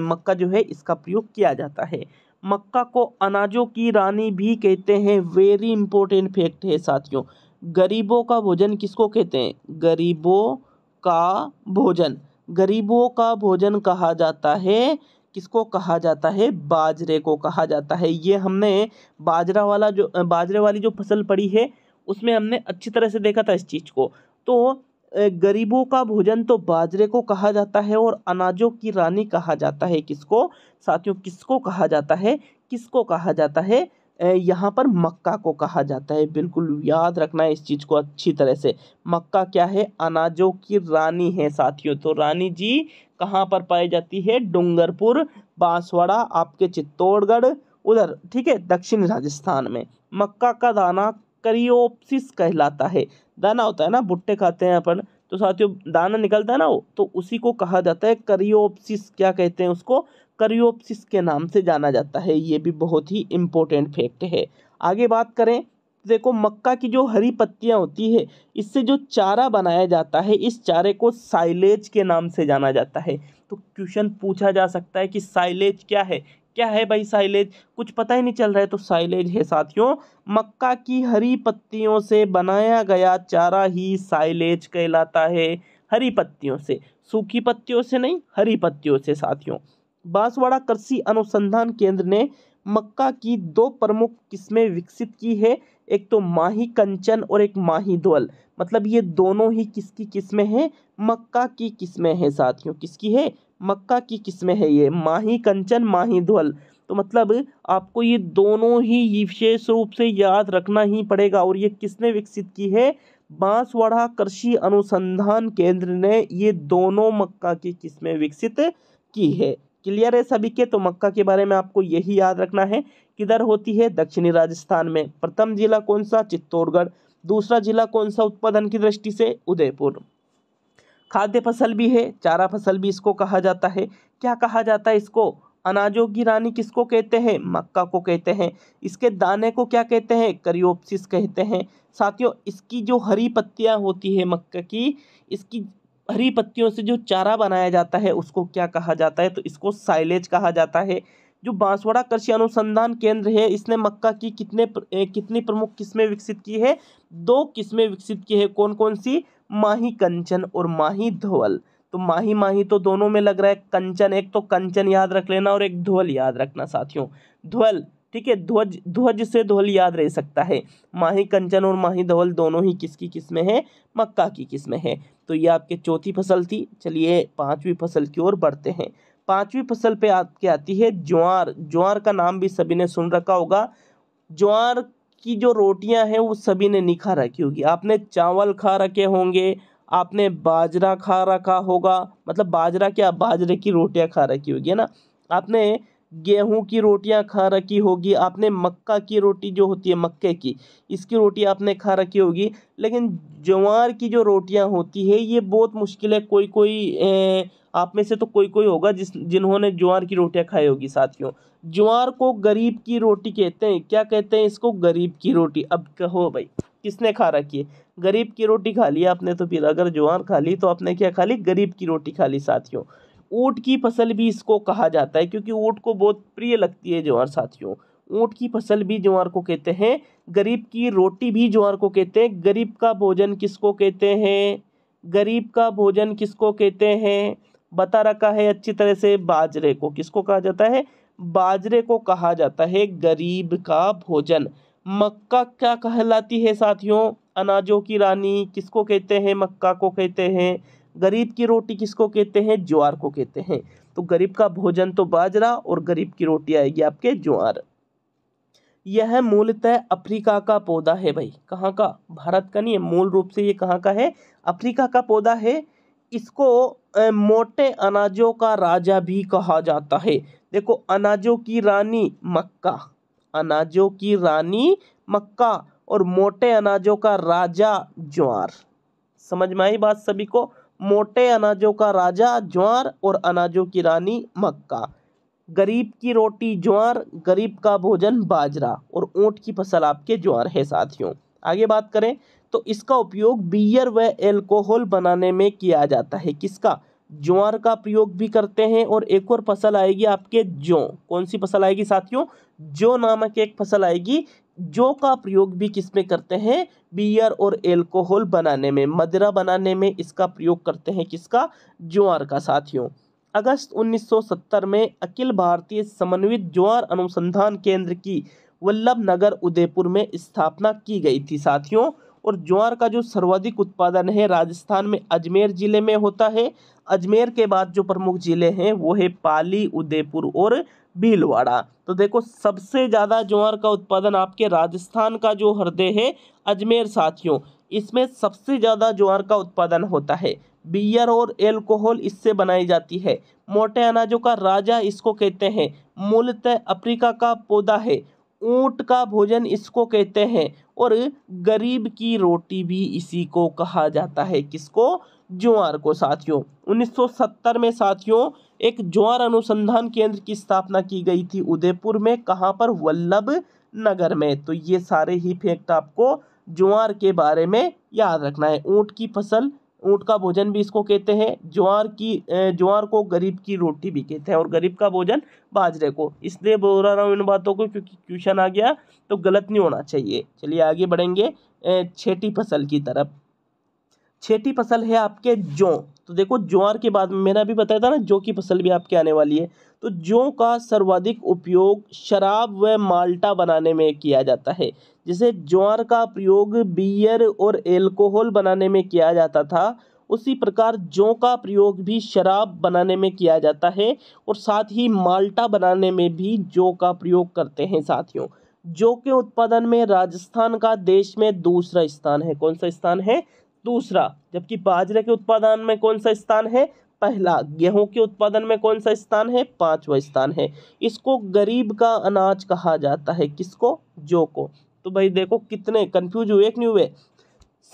मक्का जो है इसका प्रयोग किया जाता है। मक्का को अनाजों की रानी भी कहते हैं। वेरी इंपॉर्टेंट फैक्ट है साथियों। गरीबों का भोजन किसको कहते हैं? गरीबों का भोजन। गरीबों का भोजन कहा जाता है, किसको कहा जाता है? बाजरे को कहा जाता है। ये हमने बाजरा वाला जो, बाजरे वाली जो फ़सल पड़ी है, उसमें हमने अच्छी तरह से देखा था इस चीज़ को। तो गरीबों का भोजन तो बाजरे को कहा जाता है और अनाजों की रानी कहा जाता है। किसको? साथियों, किसको कहा जाता है? किसको कहा जाता है? यहाँ पर मक्का को कहा जाता है। बिल्कुल याद रखना है इस चीज़ को अच्छी तरह से। मक्का क्या है? अनाजों की रानी है साथियों। तो रानी जी कहाँ पर पाई जाती है? डूंगरपुर, बांसवाड़ा, आपके चित्तौड़गढ़, उधर, ठीक है? दक्षिण राजस्थान में। मक्का का दाना करियोप्सिस कहलाता है। दाना होता है ना भुट्टे खाते हैं अपन तो साथियों, दाना निकलता है ना वो तो उसी को कहा जाता है करियोप्सिस, क्या कहते हैं उसको? करियोप्सिस के नाम से जाना जाता है, ये भी बहुत ही इम्पोर्टेंट फैक्ट है। आगे बात करें, देखो मक्का की जो हरी पत्तियाँ होती है, इससे जो चारा बनाया जाता है, इस चारे को साइलेज के नाम से जाना जाता है। तो क्वेश्चन पूछा जा सकता है कि साइलेज क्या है? क्या है भाई साइलेज? कुछ पता ही नहीं चल रहा है। तो साइलेज है साथियों, मक्का की हरी पत्तियों से बनाया गया चारा ही साइलेज कहलाता है। हरी पत्तियों से। सूखी पत्तियों से नहीं, हरी पत्तियों से साथियों। बांसवाड़ा कृषि अनुसंधान केंद्र ने मक्का की दो प्रमुख किस्में विकसित की है। एक तो माही कंचन और एक माही धवल। मतलब ये दोनों ही किसकी किस्में हैं? मक्का की किस्में हैं साथियों। किसकी है? मक्का की किस्में है ये। माही कंचन, माही धवल। तो मतलब आपको ये दोनों ही विशेष रूप से याद रखना ही पड़ेगा। और ये किसने विकसित की है? बांसवाड़ा कृषि अनुसंधान केंद्र ने ये दोनों मक्का की किस्में विकसित की है। क्लियर है सभी के? तो मक्का के बारे में आपको यही याद रखना है। किधर होती है? दक्षिणी राजस्थान में। प्रथम जिला कौन सा? चित्तौड़गढ़। दूसरा जिला कौन सा? उत्पादन की दृष्टि से उदयपुर। खाद्य फ़सल भी है, चारा फ़सल भी इसको कहा जाता है। क्या कहा जाता है इसको? अनाजों की रानी किसको कहते हैं? मक्का को कहते हैं। इसके दाने को क्या कहते हैं? करियोप्सिस कहते हैं। साथियों, इसकी जो हरी पत्तियाँ होती है मक्का की, इसकी हरी पत्तियों से जो चारा बनाया जाता है, उसको क्या कहा जाता है? तो इसको साइलेज कहा जाता है। जो बांसवाड़ा कृषि अनुसंधान केंद्र है, इसने मक्का की कितने कितनी प्रमुख किस्में विकसित की है? दो किस्में विकसित की है। कौन कौन सी? माही कंचन और माही धवल। तो माही माही तो दोनों में लग रहा है कंचन, एक तो कंचन याद रख लेना और एक ध्वल याद रखना साथियों। ध्वल, ठीक है, ध्वज ध्वज से ध्वल याद रह सकता है। माही कंचन और माही धवल दोनों ही किसकी किस्में हैं? मक्का की किस्में हैं? तो ये आपके चौथी फ़सल थी। चलिए पांचवी फ़सल की ओर बढ़ते हैं। पांचवी फ़सल पे आपके आती है ज्वार। ज्वार का नाम भी सभी ने सुन रखा होगा। ज्वार की जो रोटियाँ हैं वो सभी ने नहीं खा रखी होगी। आपने चावल खा रखे होंगे आपने बाजरा खा रखा होगा मतलब बाजरा क्या बाजरे की रोटियाँ खा रखी होगी है ना? आपने गेहूँ की रोटियाँ खा रखी होगी आपने मक्का की रोटी जो होती है मक्के की इसकी रोटी आपने खा रखी होगी। लेकिन ज्वार की जो रोटियाँ होती है ये बहुत मुश्किल है कोई कोई ए, आप में से तो कोई कोई होगा जिस जिन्होंने ज्वार की रोटियाँ खाई होगी साथियों। ज्वार को गरीब की रोटी कहते हैं। क्या कहते हैं इसको? गरीब की रोटी। अब कहो भाई, किसने खा रखी है? गरीब की रोटी खा ली आपने तो फिर। अगर ज्वार खा ली तो आपने क्या खा ली? गरीब की रोटी खा ली, साथियों। ऊँट की फ़सल भी इसको कहा जाता है, क्योंकि ऊँट को बहुत प्रिय लगती है ज्वार साथियों। ऊँट की फ़सल भी ज्वार को कहते हैं, गरीब की रोटी भी ज्वार को कहते हैं। गरीब का भोजन किसको कहते हैं? गरीब का भोजन किसको कहते हैं? बता रखा है अच्छी तरह से बाजरे को। किसको कहा जाता है? बाजरे को कहा जाता है गरीब का भोजन। मक्का क्या कहलाती है साथियों? अनाजों की रानी किसको कहते हैं? मक्का को कहते हैं। गरीब की रोटी किसको कहते हैं? ज्वार को कहते हैं। तो गरीब का भोजन तो बाजरा और गरीब की रोटी आएगी आपके ज्वार। यह मूलतः अफ्रीका का पौधा है भाई। कहाँ का? भारत का नहीं है। मूल रूप से ये कहाँ का है? अफ्रीका का पौधा है। इसको मोटे अनाजों का राजा भी कहा जाता है। देखो, अनाजों की रानी मक्का, अनाजों की रानी मक्का और मोटे अनाजों का राजा ज्वार। समझ में आई बात सभी को? मोटे अनाजों का राजा ज्वार और अनाजों की रानी मक्का। गरीब की रोटी ज्वार, गरीब का भोजन बाजरा और ऊँट की फ़सल आपके ज्वार है साथियों। आगे बात करें तो इसका उपयोग बियर व एल्कोहल बनाने में किया जाता है। किसका? ज्वार का प्रयोग भी करते हैं और एक और फ़सल आएगी आपके जौ कौन सी फ़सल आएगी साथियों? जो नामक एक फ़सल आएगी जो का प्रयोग भी किसमें करते हैं? बियर और एल्कोहल बनाने में, मदिरा बनाने में इसका प्रयोग करते हैं किसका? ज्वार का, साथियों। अगस्त 1970 में अखिल भारतीय समन्वित ज्वार अनुसंधान केंद्र की वल्लभ नगर उदयपुर में स्थापना की गई थी, साथियों। और ज्वार का जो सर्वाधिक उत्पादन है, राजस्थान में अजमेर ज़िले में होता है। अजमेर के बाद जो प्रमुख ज़िले हैं, वो है पाली, उदयपुर और भीलवाड़ा। तो देखो, सबसे ज़्यादा ज्वार का उत्पादन आपके राजस्थान का जो हृदय है, अजमेर, साथियों, इसमें सबसे ज़्यादा ज्वार का उत्पादन होता है। बियर और एल्कोहल इससे बनाई जाती है। मोटे अनाजों का राजा इसको कहते हैं। मूलतः अफ्रीका का पौधा है। ऊँट का भोजन इसको कहते हैं और गरीब की रोटी भी इसी को कहा जाता है। किसको? ज्वार को। साथियों 1970 में साथियों, एक ज्वार अनुसंधान केंद्र की स्थापना की गई थी उदयपुर में, कहाँ पर? वल्लभ नगर में। तो ये सारे ही फैक्ट आपको ज्वार के बारे में याद रखना है। ऊँट की फ़सल ऊँट का भोजन भी इसको कहते हैं, ज्वार की ज्वार को गरीब की रोटी भी कहते हैं और गरीब का भोजन बाजरे को। इसलिए बोल रहा हूँ इन बातों को क्योंकि क्वेश्चन आ गया तो गलत नहीं होना चाहिए। चलिए आगे बढ़ेंगे छेटी फ़सल की तरफ़। छेटी फ़सल है आपके जौ तो देखो, ज्वार के बाद मैंने अभी बताया था ना जौ की फ़सल भी आपके आने वाली है। तो जौ का सर्वाधिक उपयोग शराब व माल्टा बनाने में किया जाता है। जैसे ज्वार का प्रयोग बियर और एल्कोहल बनाने में किया जाता था, उसी प्रकार जौ का प्रयोग भी शराब बनाने में किया जाता है और साथ ही माल्टा बनाने में भी जौ का प्रयोग करते हैं साथियों। जौ के उत्पादन में राजस्थान का देश में दूसरा स्थान है। कौन सा स्थान है? दूसरा, जबकि बाजरे के उत्पादन में कौन सा स्थान है? पहला, गेहूँ के उत्पादन में कौन सा स्थान है? पांचवा स्थान है। इसको गरीब का अनाज कहा जाता है। किसको? जो को। तो भाई देखो कितने कंफ्यूज हुए कि नहीं हुए।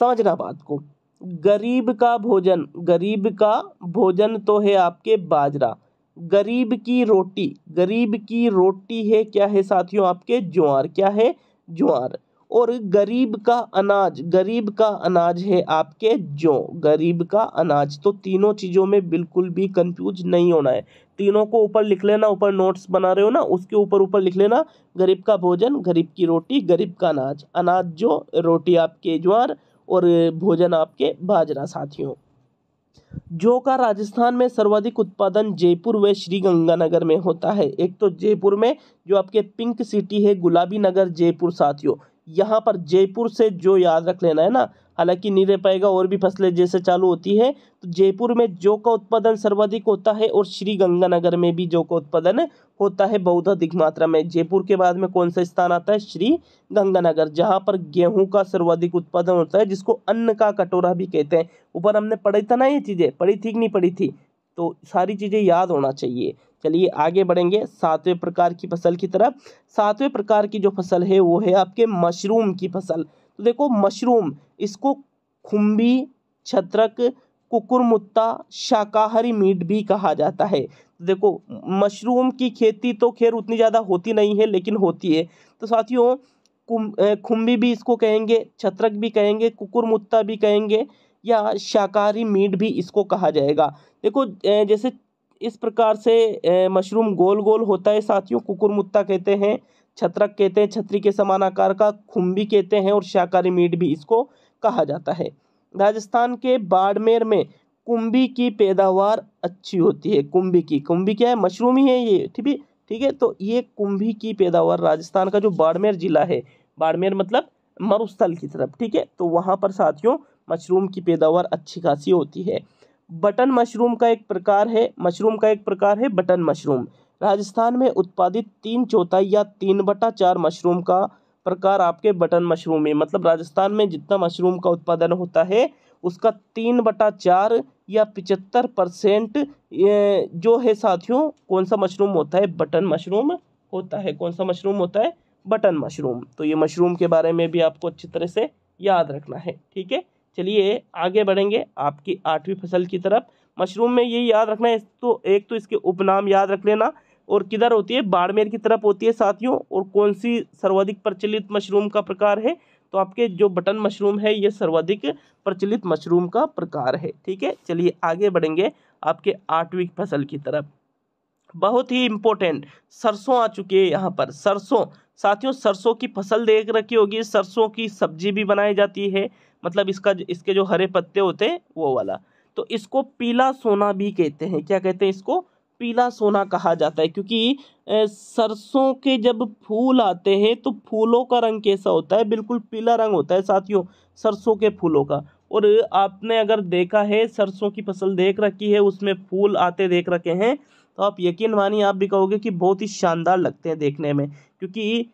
समझना बात को। गरीब का भोजन, गरीब का भोजन तो है आपके बाजरा। गरीब की रोटी, गरीब की रोटी है, क्या है साथियों आपके? ज्वार। क्या है? ज्वार। और गरीब का अनाज, गरीब का अनाज है आपके जौ गरीब का अनाज। तो तीनों चीज़ों में बिल्कुल भी कंफ्यूज नहीं होना है। तीनों को ऊपर लिख लेना, ऊपर नोट्स बना रहे हो ना, उसके ऊपर ऊपर लिख लेना, गरीब का भोजन, गरीब की रोटी, गरीब का अनाज। अनाज जो, रोटी आपके ज्वार और भोजन आपके बाजरा, साथियों। जो का राजस्थान में सर्वाधिक उत्पादन जयपुर व श्री गंगानगर में होता है। एक तो जयपुर में, जो आपके पिंक सिटी है, गुलाबी नगर, जयपुर, साथियों। यहाँ पर जयपुर से जो याद रख लेना है ना हालाँकि पाएगा और भी फ़सलें जैसे चालू होती है। तो जयपुर में जौ का उत्पादन सर्वाधिक होता है और श्री गंगानगर में भी जौ का उत्पादन होता है बहुत अधिक मात्रा में। जयपुर के बाद में कौन सा स्थान आता है? श्री गंगानगर जहाँ पर गेहूँ का सर्वाधिक उत्पादन होता है, जिसको अन्न का कटोरा भी कहते हैं। ऊपर हमने पढ़ी था ना ये चीज़ें? पढ़ी थी कि नहीं पढ़ी थी? तो सारी चीज़ें याद होना चाहिए। चलिए आगे बढ़ेंगे सातवें प्रकार की फ़सल की तरफ़। सातवें प्रकार की जो फ़सल है, वो है आपके मशरूम की फ़सल। तो देखो मशरूम, इसको खुम्बी छत्रक, कुकुरमुत्ता, शाकाहारी मीट भी कहा जाता है। तो देखो, मशरूम की खेती तो खैर उतनी ज़्यादा होती नहीं है, लेकिन होती है। तो साथियों खुम्बी भी इसको कहेंगे, छत्रक भी कहेंगे, कुकुरमुत्ता भी कहेंगे, या शाकाहारी मीट भी इसको कहा जाएगा। देखो जैसे इस प्रकार से मशरूम गोल गोल होता है, साथियों, कुकुरमुत्ता कहते हैं। छत्रक कहते हैं, छतरी के समान आकार का खुम्बी कहते हैं और शाकाहारी मीट भी इसको कहा जाता है। राजस्थान के बाड़मेर में कुंभी की पैदावार अच्छी होती है। कुंभी की, कुंभी क्या है? मशरूम ही है ये, ठीक है? ठीक है तो ये कुंभी की पैदावार राजस्थान का जो बाड़मेर जिला है, बाड़मेर मतलब मरुस्थल की तरफ़, ठीक है? तो वहाँ पर साथियों, मशरूम की पैदावार अच्छी खासी होती है। बटन मशरूम का एक प्रकार है, मशरूम का एक प्रकार है बटन मशरूम। राजस्थान में उत्पादित तीन चौथाई या तीन बटा चार मशरूम का प्रकार आपके बटन मशरूम है मतलब राजस्थान में जितना मशरूम का उत्पादन होता है, उसका तीन बटा चार या पिचहत्तर परसेंट जो है साथियों, कौन सा मशरूम होता है? बटन मशरूम होता है। कौन सा मशरूम होता है? Button mushroom. तो ये मशरूम के बारे में भी आपको अच्छी तरह से याद रखना है, ठीक है? चलिए आगे बढ़ेंगे आपकी आठवीं फ़सल की तरफ़। मशरूम में ये याद रखना है तो एक तो इसके उपनाम याद रख लेना और किधर होती है? बाड़मेर की तरफ़ होती है साथियों। और कौन सी सर्वाधिक प्रचलित मशरूम का प्रकार है? तो आपके जो बटन मशरूम है, ये सर्वाधिक प्रचलित मशरूम का प्रकार है, ठीक है? चलिए आगे बढ़ेंगे आपके आठवीं फ़सल की तरफ़। बहुत ही इम्पोर्टेंट सरसों आ चुकी है यहाँ पर। सरसों, साथियों, सरसों की फ़सल देख रखी होगी। सरसों की सब्ज़ी भी बनाई जाती है। मतलब इसका इसके जो हरे पत्ते होते हैं, वो वाला। तो इसको पीला सोना भी कहते हैं। क्या कहते हैं इसको? पीला सोना कहा जाता है, क्योंकि सरसों के जब फूल आते हैं तो फूलों का रंग कैसा होता है? बिल्कुल पीला रंग होता है, साथियों, सरसों के फूलों का। और आपने अगर देखा है, सरसों की फ़सल देख रखी है, उसमें फूल आते देख रखे हैं तो आप यकीन मानिए, आप भी कहोगे कि बहुत ही शानदार लगते हैं देखने में, क्योंकि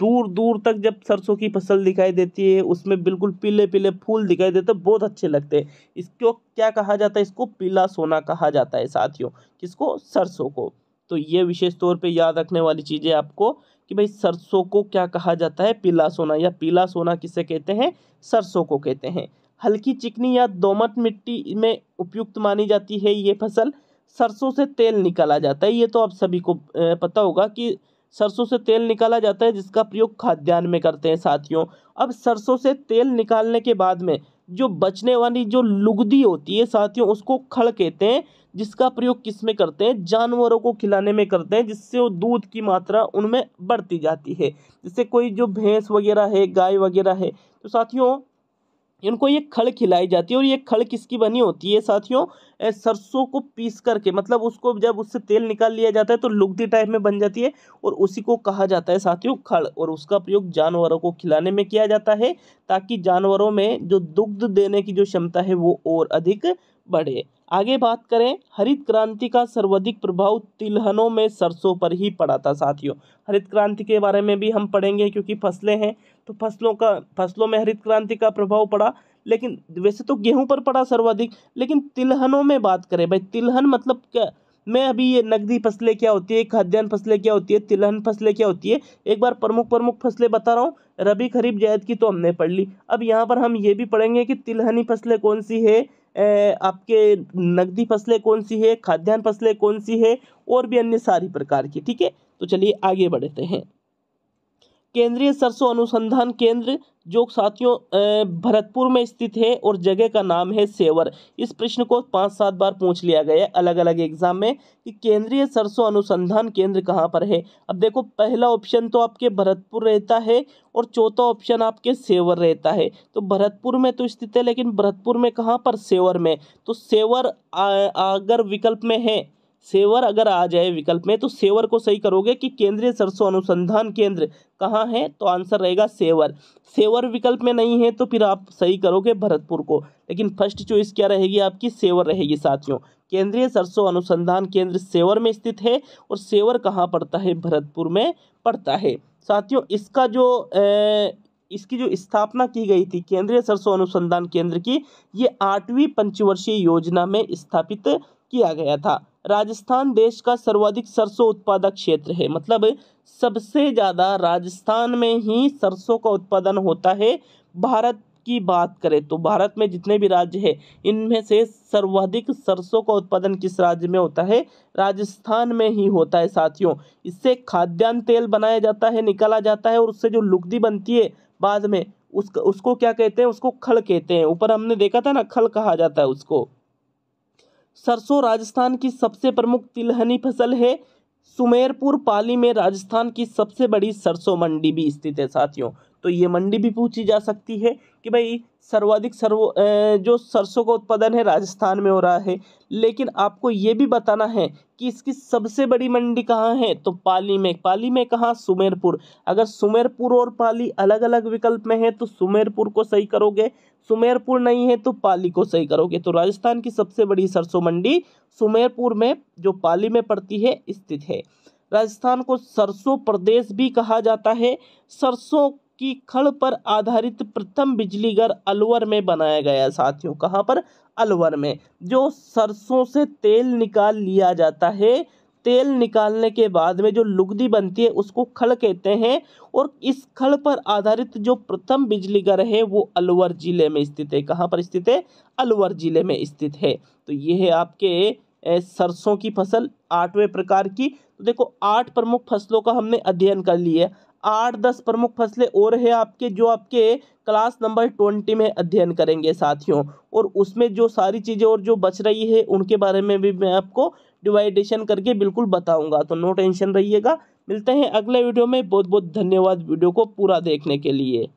दूर दूर तक जब सरसों की फ़सल दिखाई देती है, उसमें बिल्कुल पीले पीले फूल दिखाई देते हैं, बहुत अच्छे लगते हैं। इसको क्या कहा जाता है? इसको पीला सोना कहा जाता है, साथियों, किसको? सरसों को। तो ये विशेष तौर पे याद रखने वाली चीज़ें आपको कि भाई सरसों को क्या कहा जाता है? पीला सोना, या पीला सोना किसे कहते हैं? सरसों को कहते हैं। हल्की चिकनी या दोमट मिट्टी में उपयुक्त मानी जाती है ये फ़सल। सरसों से तेल निकाला जाता है। ये तो आप सभी को पता होगा कि सरसों से तेल निकाला जाता है, जिसका प्रयोग खाद्यान्न में करते हैं साथियों। अब सरसों से तेल निकालने के बाद में जो बचने वाली जो लुगदी होती है साथियों, उसको खड़ कहते हैं, जिसका प्रयोग किसमें करते हैं? जानवरों को खिलाने में करते हैं, जिससे वो दूध की मात्रा उनमें बढ़ती जाती है। जिससे कोई जो भैंस वगैरह है, गाय वगैरह है तो साथियों इनको ये खड़ खिलाई जाती है और ये खड़ किसकी बनी होती है साथियों? सरसों को पीस करके मतलब उसको जब उससे तेल निकाल लिया जाता है तो लुगदी टाइप में बन जाती है और उसी को कहा जाता है साथियों, खड़ और उसका प्रयोग जानवरों को खिलाने में किया जाता है ताकि जानवरों में जो दुग्ध देने की जो क्षमता है वो और अधिक बढ़े। आगे बात करें, हरित क्रांति का सर्वाधिक प्रभाव तिलहनों में सरसों पर ही पड़ा था, साथियों। हरित क्रांति के बारे में भी हम पढ़ेंगे क्योंकि फ़सलें हैं तो फ़सलों का, फ़सलों में हरित क्रांति का प्रभाव पड़ा, लेकिन वैसे तो गेहूँ पर पड़ा सर्वाधिक, लेकिन तिलहनों में बात करें, भाई, तिलहन मतलब क्या? मैं अभी ये नकदी फ़सलें क्या होती है, खाद्यान्न फ़सलें क्या होती है, तिलहन फ़सलें क्या होती है, एक बार प्रमुख प्रमुख फ़सलें बता रहा हूँ, रबी, खरीफ जायद की तो हमने पढ़ ली। अब यहाँ पर हम ये भी पढ़ेंगे कि तिलहनी फ़सलें कौन सी है आपके नकदी फ़सलें कौन सी है, खाद्यान्न फ़सलें कौन सी है, और भी अन्य सारी प्रकार की, ठीक है? तो चलिए आगे बढ़ते हैं। केंद्रीय सरसों अनुसंधान केंद्र जो साथियों भरतपुर में स्थित है और जगह का नाम है सेवर। इस प्रश्न को पाँच सात बार पूछ लिया गया है अलग अलग एग्ज़ाम में कि केंद्रीय सरसों अनुसंधान केंद्र कहाँ पर है। अब देखो, पहला ऑप्शन तो आपके भरतपुर रहता है और चौथा ऑप्शन आपके सेवर रहता है। तो भरतपुर में तो स्थित है, लेकिन भरतपुर में कहाँ पर सेवर में? तो सेवर अगर विकल्प में है। सेवर अगर आ जाए विकल्प में तो सेवर को सही करोगे कि केंद्रीय सरसों अनुसंधान केंद्र कहाँ है? तो आंसर रहेगा सेवर। सेवर विकल्प में नहीं है तो फिर आप सही करोगे भरतपुर को। लेकिन फ़र्स्ट चॉइस क्या रहेगी आपकी? सेवर रहेगी साथियों। केंद्रीय सरसों अनुसंधान केंद्र सेवर में स्थित है और सेवर कहाँ पड़ता है? भरतपुर में पड़ता है। साथियों इसका जो ए, इसकी जो स्थापना की गई थी केंद्रीय सरसों अनुसंधान केंद्र की ये आठवीं पंचवर्षीय योजना में स्थापित किया गया था। राजस्थान देश का सर्वाधिक सरसों उत्पादक क्षेत्र है। मतलब सबसे ज़्यादा राजस्थान में ही सरसों का उत्पादन होता है। भारत की बात करें तो भारत में जितने भी राज्य हैं, इनमें से सर्वाधिक सरसों का उत्पादन किस राज्य में होता है? राजस्थान में ही होता है साथियों। इससे खाद्यान्न तेल बनाया जाता है, निकाला जाता है और उससे जो लुगदी बनती है बाद में, उसको उसको क्या कहते हैं? उसको खल कहते हैं। ऊपर हमने देखा था ना, खल कहा जाता है उसको। सरसों राजस्थान की सबसे प्रमुख तिलहनी फ़सल है। सुमेरपुर पाली में राजस्थान की सबसे बड़ी सरसों मंडी भी स्थित है, साथियों। तो ये मंडी भी पूछी जा सकती है कि भाई सर्वाधिक सर्व जो सरसों का उत्पादन है राजस्थान में हो रहा है। लेकिन आपको ये भी बताना है कि इसकी सबसे बड़ी मंडी कहाँ है? तो पाली में। पाली में कहाँ? सुमेरपुर। अगर सुमेरपुर और पाली अलग अलग विकल्प में है तो सुमेरपुर को सही करोगे। सुमेरपुर नहीं है तो पाली को सही करोगे। तो राजस्थान की सबसे बड़ी सरसों मंडी सुमेरपुर में, जो पाली में पड़ती है, स्थित है। राजस्थान को सरसों प्रदेश भी कहा जाता है। सरसों की खड़ पर आधारित प्रथम बिजली घर अलवर में बनाया गया, साथियों। कहाँ पर? अलवर में, जो सरसों से तेल निकाल लिया जाता है। तेल निकालने के बाद में जो लुगदी बनती है, उसको खड़ कहते हैं और इस खड़ पर आधारित जो प्रथम बिजली घर है, वो अलवर ज़िले में स्थित है। कहाँ पर स्थित है? अलवर ज़िले में स्थित है। तो ये है आपके सरसों की फ़सल आठवें प्रकार की। तो देखो, आठ प्रमुख फ़सलों का हमने अध्ययन कर लिया आठ दस प्रमुख फ़सलें और है आपके, जो आपके क्लास नंबर ट्वेंटी में अध्ययन करेंगे साथियों। और उसमें जो सारी चीज़ें और जो बच रही है, उनके बारे में भी मैं आपको डिवाइडेशन करके बिल्कुल बताऊँगा। तो नो टेंशन रहिएगा। मिलते हैं अगले वीडियो में। बहुत बहुत धन्यवाद वीडियो को पूरा देखने के लिए।